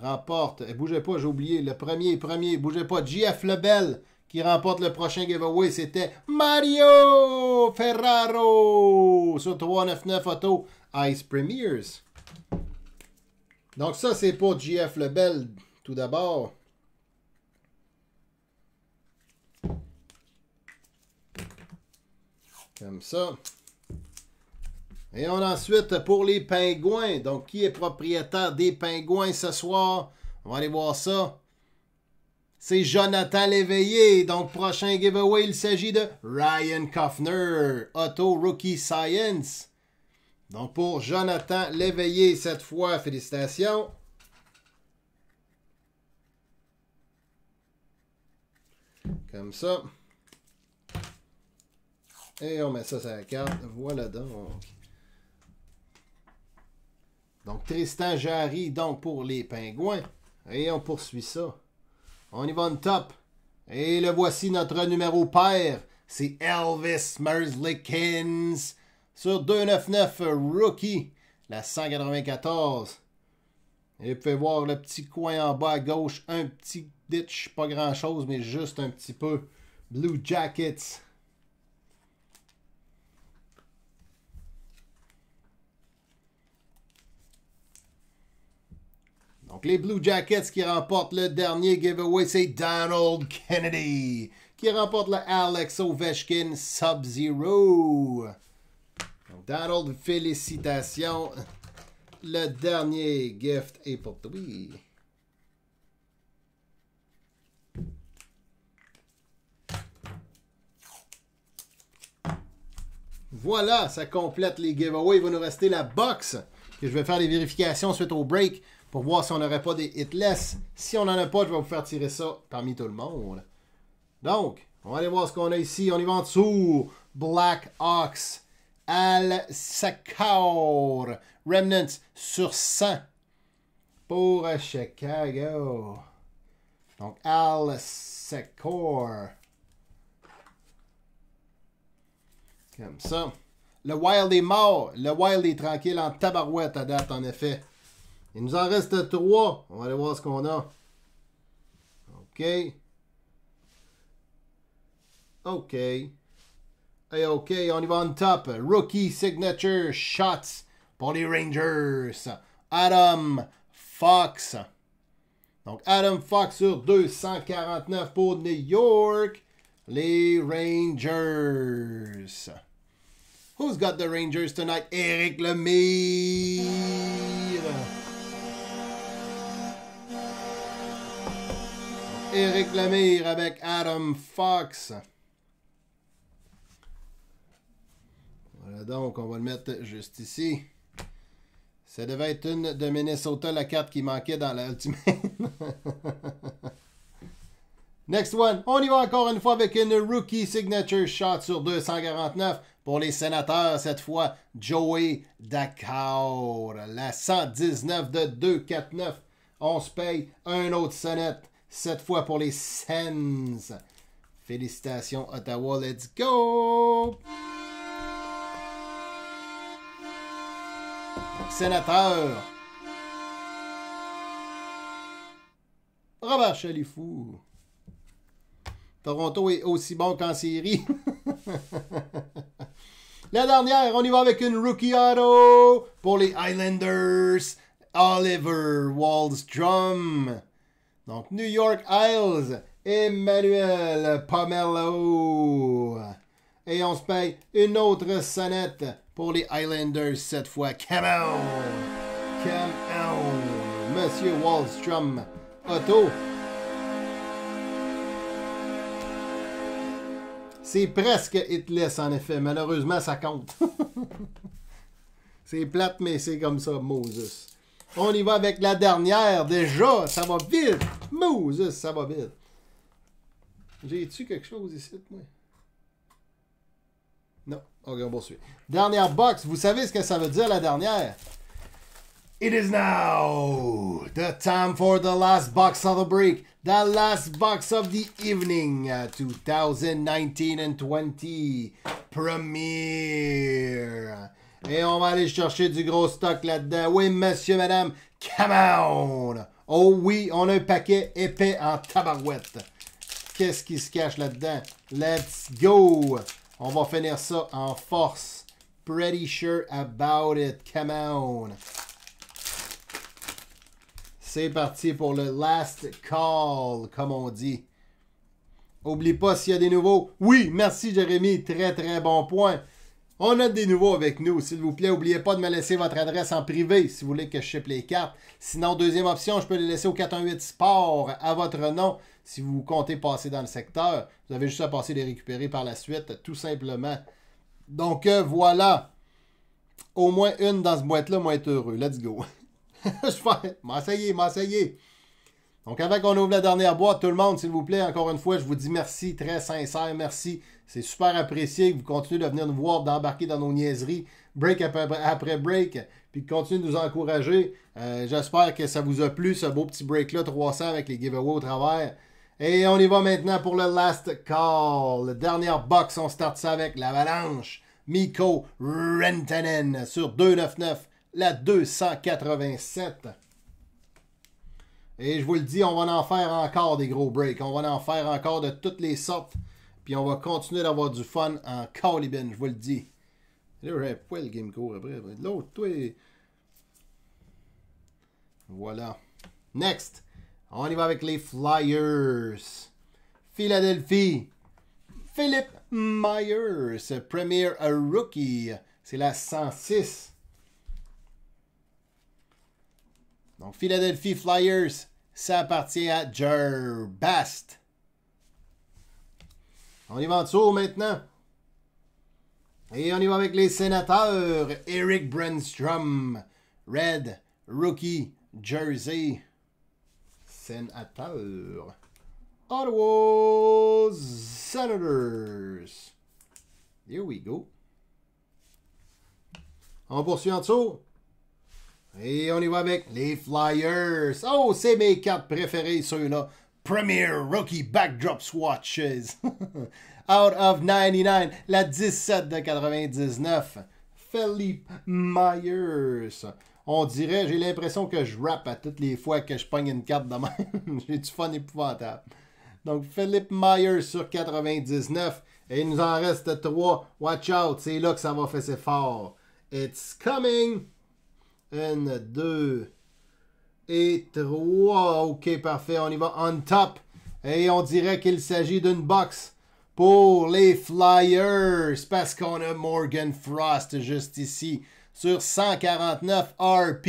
remportent. Bougez pas, j'ai oublié. Le premier, premier, bougez pas. JF Lebel qui remporte le prochain giveaway, c'était Mario Ferraro sur 399 Auto Ice Premiers. Donc ça, c'est pour JF Lebel tout d'abord. Comme ça. Et on ensuite pour les pingouins. Donc, qui est propriétaire des pingouins ce soir? On va aller voir ça. C'est Jonathan Léveillé. Donc, prochain giveaway, il s'agit de Ryan Kaufner, Auto Rookie Science. Donc, pour Jonathan Léveillé, cette fois, félicitations. Comme ça. Et on met ça sur la carte. Voilà donc. Donc, Tristan Jarry, donc, pour les pingouins. Et on poursuit ça. On y va en top. Et le voici notre numéro pair. C'est Elvis Merzlikins sur 299 Rookie, la 194. Et vous pouvez voir le petit coin en bas à gauche, un petit ditch, pas grand chose, mais juste un petit peu. Blue Jackets. Donc, les Blue Jackets qui remportent le dernier giveaway, c'est Donald Kennedy qui remporte le Alex Ovechkin Sub-Zero. Donald, félicitations. Le dernier gift est pour toi. Voilà, ça complète les giveaways. Il va nous rester la box que je vais faire les vérifications suite au break pour voir si on n'aurait pas des hitless. Si on n'en a pas, je vais vous faire tirer ça parmi tout le monde. Donc, on va aller voir ce qu'on a ici. On y va en dessous. Black Ox. Al Sakor. Remnants sur 100 pour Chicago. Donc, Al Sakor. Comme ça. Le Wild est mort. Le Wild est tranquille en tabarouette à date, en effet. Il nous en reste trois. On va aller voir ce qu'on a. OK. OK. Et OK, on y va en top. Rookie Signature Shots pour les Rangers. Adam Fox. Donc Adam Fox sur 249 pour New York. Les Rangers. Who's got the Rangers tonight? Eric Lemire. Eric Lemire avec Adam Fox. Donc, on va le mettre juste ici. Ça devait être une de Minnesota, la carte qui manquait dans l'Ultimate. Next one. On y va encore une fois avec une rookie signature shot sur 249 pour les sénateurs. Cette fois, Joey Dakar. La 119 de 249. On se paye un autre sonnette. Cette fois pour les Sens. Félicitations Ottawa, let's go! Sénateur. Robert Chalifou. Toronto est aussi bon qu'en série. La dernière, on y va avec une rookie auto pour les Islanders. Oliver Wallstrom. Donc, New York Isles, Emmanuel Pomelo. Et on se paye une autre sonnette pour les Islanders cette fois. Come on! Come on! Monsieur Wallstrom. Otto. C'est presque hitless en effet. Malheureusement, ça compte. c'est plate, mais c'est comme ça, Moses. On y va avec la dernière. Déjà, ça va vite. Moses, ça va vite. J'ai-tu quelque chose ici, moi? Ok, on poursuit. Dernière box. Vous savez ce que ça veut dire, la dernière? It is now the time for the last box of the break. The last box of the evening. Uh, 2019 and 20 premiere. Et on va aller chercher du gros stock là-dedans. Oui, monsieur, madame, come on! Oh oui, on a un paquet épais en tabarouette. Qu'est-ce qui se cache là-dedans? Let's go! On va finir ça en force. Pretty sure about it. Come on! C'est parti pour le last call, comme on dit. Oublie pas s'il y a des nouveaux. Oui, merci Jérémy, très très bon point. On a des nouveaux avec nous, s'il vous plaît. N'oubliez pas de me laisser votre adresse en privé si vous voulez que je ship les cartes. Sinon, deuxième option, je peux les laisser au 418 Sport à votre nom si vous comptez passer dans le secteur. Vous avez juste à passer les récupérer par la suite, tout simplement. Donc euh, voilà. Au moins une dans ce boîte-là, moi être heureux. Let's go. je vais m'essayer, m'essayer. Donc, avant qu'on ouvre la dernière boîte, tout le monde, s'il vous plaît, encore une fois, je vous dis merci, très sincère, merci. C'est super apprécié que vous continuez de venir nous voir, d'embarquer dans nos niaiseries, break après, break, puis de continuer de nous encourager. Euh, j'espère que ça vous a plu, ce beau petit break-là, 300 avec les giveaways au travers. Et on y va maintenant pour le last call. La dernière box, on start ça avec l'avalanche. Miko Rentanen sur 299, la 287. Et je vous le dis, on va en faire encore des gros breaks. On va en faire encore de toutes les sortes. Puis on va continuer d'avoir du fun en Calibin, je vous le dis. Là, le Gameco après. L'autre, toi. Voilà. Next. On y va avec les Flyers. Philadelphie. Philip Myers, Premier Rookie. C'est la 106. Donc, Philadelphie Flyers, ça appartient à Jer Bast. On y va en dessous maintenant. Et on y va avec les sénateurs. Eric Brenstrom, Red, Rookie, Jersey. Sénateur. Ottawa Senators. Here we go. On poursuit en dessous. Et on y va avec les Flyers. Oh, c'est mes cartes préférées, ceux-là. Premier Rookie Backdrop Swatches. Out of 99, la 17 de 99. Philippe Myers. On dirait, j'ai l'impression que je rappe à toutes les fois que je pogne une carte de même. j'ai du fun épouvantable. Donc, Philippe Myers sur 99. Et il nous en reste 3. Watch out, c'est là que ça va faire fort. It's coming. Une, deux et trois. Ok, parfait. On y va on top. Et on dirait qu'il s'agit d'une box pour les Flyers. Parce qu'on a Morgan Frost juste ici. Sur 149 RP.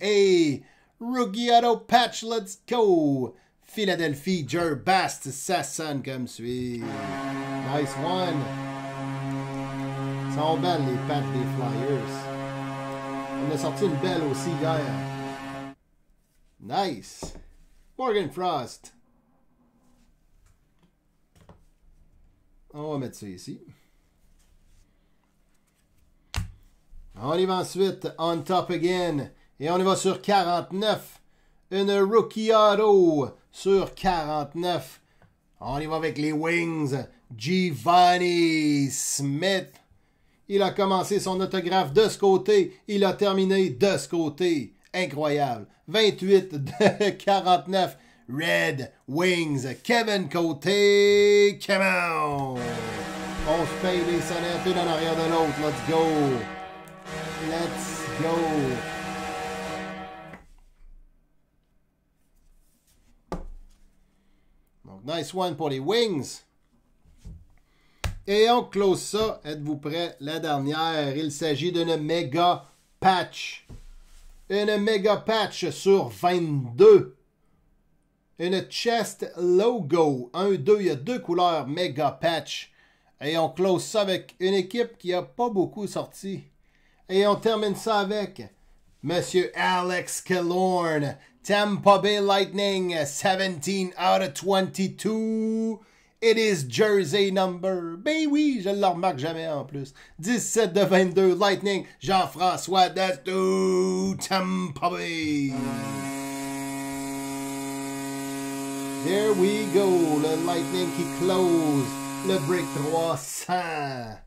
Et Rookie Auto Patch, let's go. Philadelphie, Bast, ça sonne comme suit. Nice one. Sont belles les patchs des Flyers. On a sorti une belle aussi hier. Nice. Morgan Frost. On va mettre ça ici. On y va ensuite. On top again. Et on y va sur 49. Une rookie auto sur 49. On y va avec les Wings. Giovanni Smith. Il a commencé son autographe de ce côté. Il a terminé de ce côté. Incroyable. 28 de 49. Red Wings. Kevin Côté. Come on. On se paye les sonnettes une en arrière de l'autre. Let's go. Let's go. Nice one pour les Wings. Et on close ça. Êtes-vous prêts? La dernière, il s'agit d'une méga patch. Une méga patch sur 22. Une chest logo. 1, 2, il y a deux couleurs méga patch. Et on close ça avec une équipe qui n'a pas beaucoup sorti. Et on termine ça avec Monsieur Alex Killorn. Tampa Bay Lightning, 17 out of 22. It is jersey number. Ben oui, je ne le remarque jamais en plus. 17 de 22, Lightning, Jean-François Dastou, Tampa Bay. There we go, le Lightning qui close le break 300.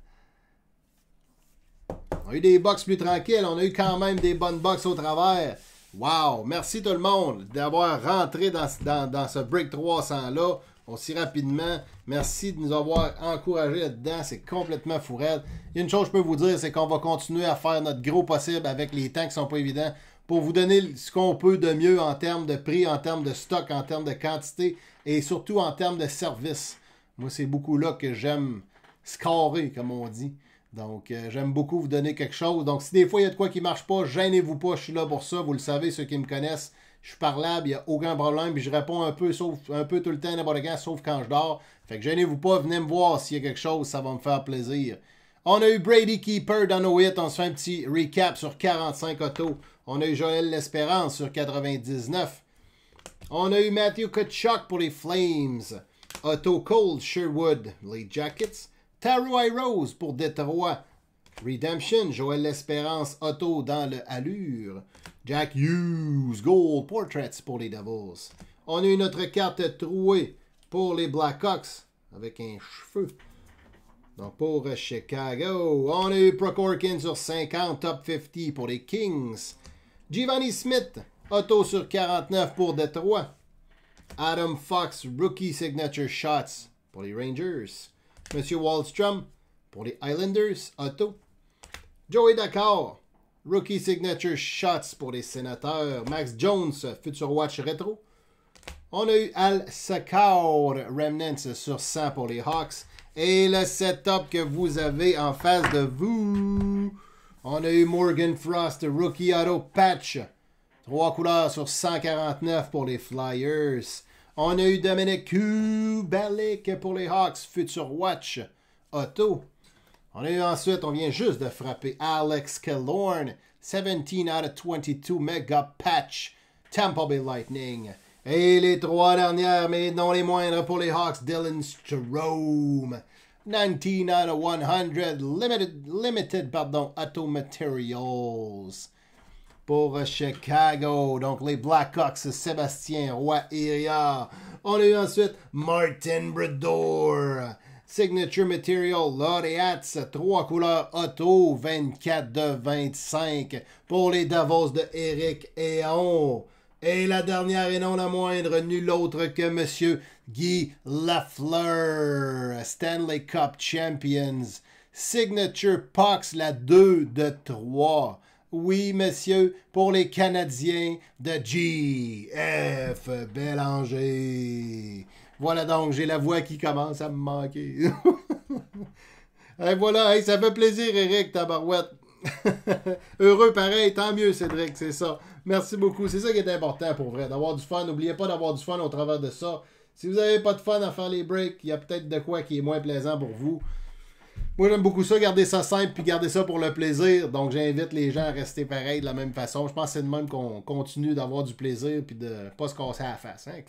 On a eu des box plus tranquilles. On a eu quand même des bonnes box au travers. Wow! Merci tout le monde d'avoir rentré dans, ce Break 300-là aussi rapidement. Merci de nous avoir encouragés là-dedans. C'est complètement fourette. Une chose que je peux vous dire, c'est qu'on va continuer à faire notre gros possible avec les temps qui sont pas évidents pour vous donner ce qu'on peut de mieux en termes de prix, en termes de stock, en termes de quantité et surtout en termes de service. Moi, c'est beaucoup là que j'aime scorer, comme on dit. Donc, euh, j'aime beaucoup vous donner quelque chose. Donc, si des fois il y a de quoi qui ne marche pas, gênez-vous pas, je suis là pour ça. Vous le savez, ceux qui me connaissent, je suis parlable, il n'y a aucun problème. Puis je réponds un peu, sauf, un peu tout le temps, n'importe quand, sauf quand je dors. Fait que gênez-vous pas, venez me voir s'il y a quelque chose, ça va me faire plaisir. On a eu Brady Keeper dans nos hits. On se fait un petit recap sur 45 autos. On a eu Joël L'Espérance sur 99. On a eu Matthew Kutchuk pour les Flames. Otto Cole, Sherwood, les Jackets. Taro Rose pour Détroit. Redemption, Joël L'Espérance, Otto dans le Allure. Jack Hughes, Gold Portraits pour les Devils. On a eu notre carte trouée pour les Blackhawks avec un cheveu. Donc pour Chicago, on a eu Procorkin sur 50, top 50 pour les Kings. Giovanni Smith, auto sur 49 pour Détroit. Adam Fox, rookie signature shots pour les Rangers. Monsieur Wallstrom pour les Islanders, auto. Joey Dakar, rookie signature shots pour les Sénateurs. Max Jones, future watch rétro. On a eu Al Sakar, remnants sur 100 pour les Hawks. Et le setup que vous avez en face de vous. On a eu Morgan Frost, rookie auto patch. Trois couleurs sur 149 pour les Flyers. On a eu Dominic Kubalik pour les Hawks, Future Watch, Auto. On a eu ensuite, on vient juste de frapper Alex Killorn, 17 out of 22 mega patch, Tampa Bay Lightning. Et les trois dernières, mais non les moindres pour les Hawks, Dylan Strome. 19 out of 100 limited, limited pardon, Auto Materials. Pour Chicago, donc les Blackhawks, Sébastien Roy Iria. On a eu ensuite Martin Bredor. Signature Material Laureates, 3 couleurs auto, 24 de 25 pour les Davos de Eric Eon. Et la dernière et non la moindre, nul autre que Monsieur Guy Lafleur, Stanley Cup Champions, Signature Pox, la 2 de 3. Oui, monsieur, pour les Canadiens de G.F. Bélanger. Voilà donc, j'ai la voix qui commence à me manquer. et voilà, ça fait plaisir, Eric, tabarouette. Heureux pareil, tant mieux, Cédric, c'est ça. Merci beaucoup. C'est ça qui est important pour vrai, d'avoir du fun. N'oubliez pas d'avoir du fun au travers de ça. Si vous n'avez pas de fun à faire les breaks, il y a peut-être de quoi qui est moins plaisant pour vous. Moi, j'aime beaucoup ça, garder ça simple, puis garder ça pour le plaisir. Donc, j'invite les gens à rester pareil de la même façon. Je pense que c'est de même qu'on continue d'avoir du plaisir, puis de pas se casser la face. Hein?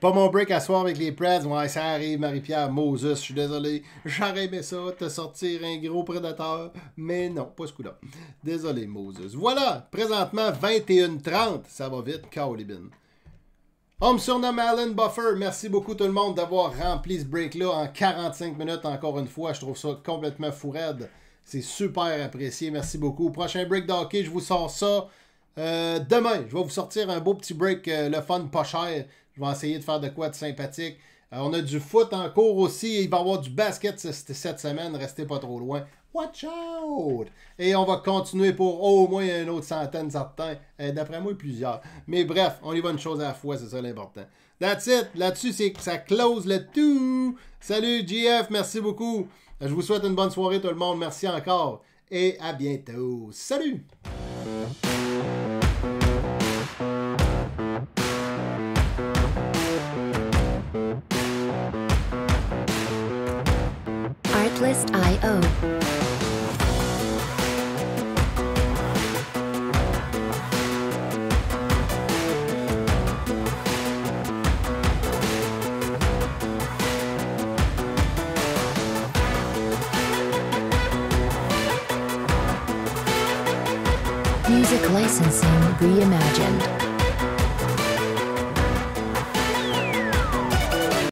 Pas mon break à soir avec les Preds. Ouais, ça arrive, Marie-Pierre Moses. Je suis désolé. J'aurais aimé ça, te sortir un gros prédateur. Mais non, pas ce coup-là. Désolé, Moses. Voilà, présentement, 21h30. Ça va vite, Caolibin. On me Alan Buffer. Merci beaucoup tout le monde d'avoir rempli ce break-là en 45 minutes encore une fois. Je trouve ça complètement fou. C'est super apprécié. Merci beaucoup. Prochain break d'hockey, je vous sors ça euh, demain. Je vais vous sortir un beau petit break, euh, le fun pas cher. Je vais essayer de faire de quoi de sympathique. Euh, on a du foot en cours aussi. Il va y avoir du basket cette semaine. Restez pas trop loin. Watch out! Et on va continuer pour au moins une autre centaine, certains. Euh, d'après moi, plusieurs. Mais bref, on y va une chose à la fois, c'est ça l'important. That's it. Là-dessus, c'est que ça close le tout. Salut, GF. Merci beaucoup. Je vous souhaite une bonne soirée, tout le monde. Merci encore. Et à bientôt. Salut! Artlist.io licensing reimagined.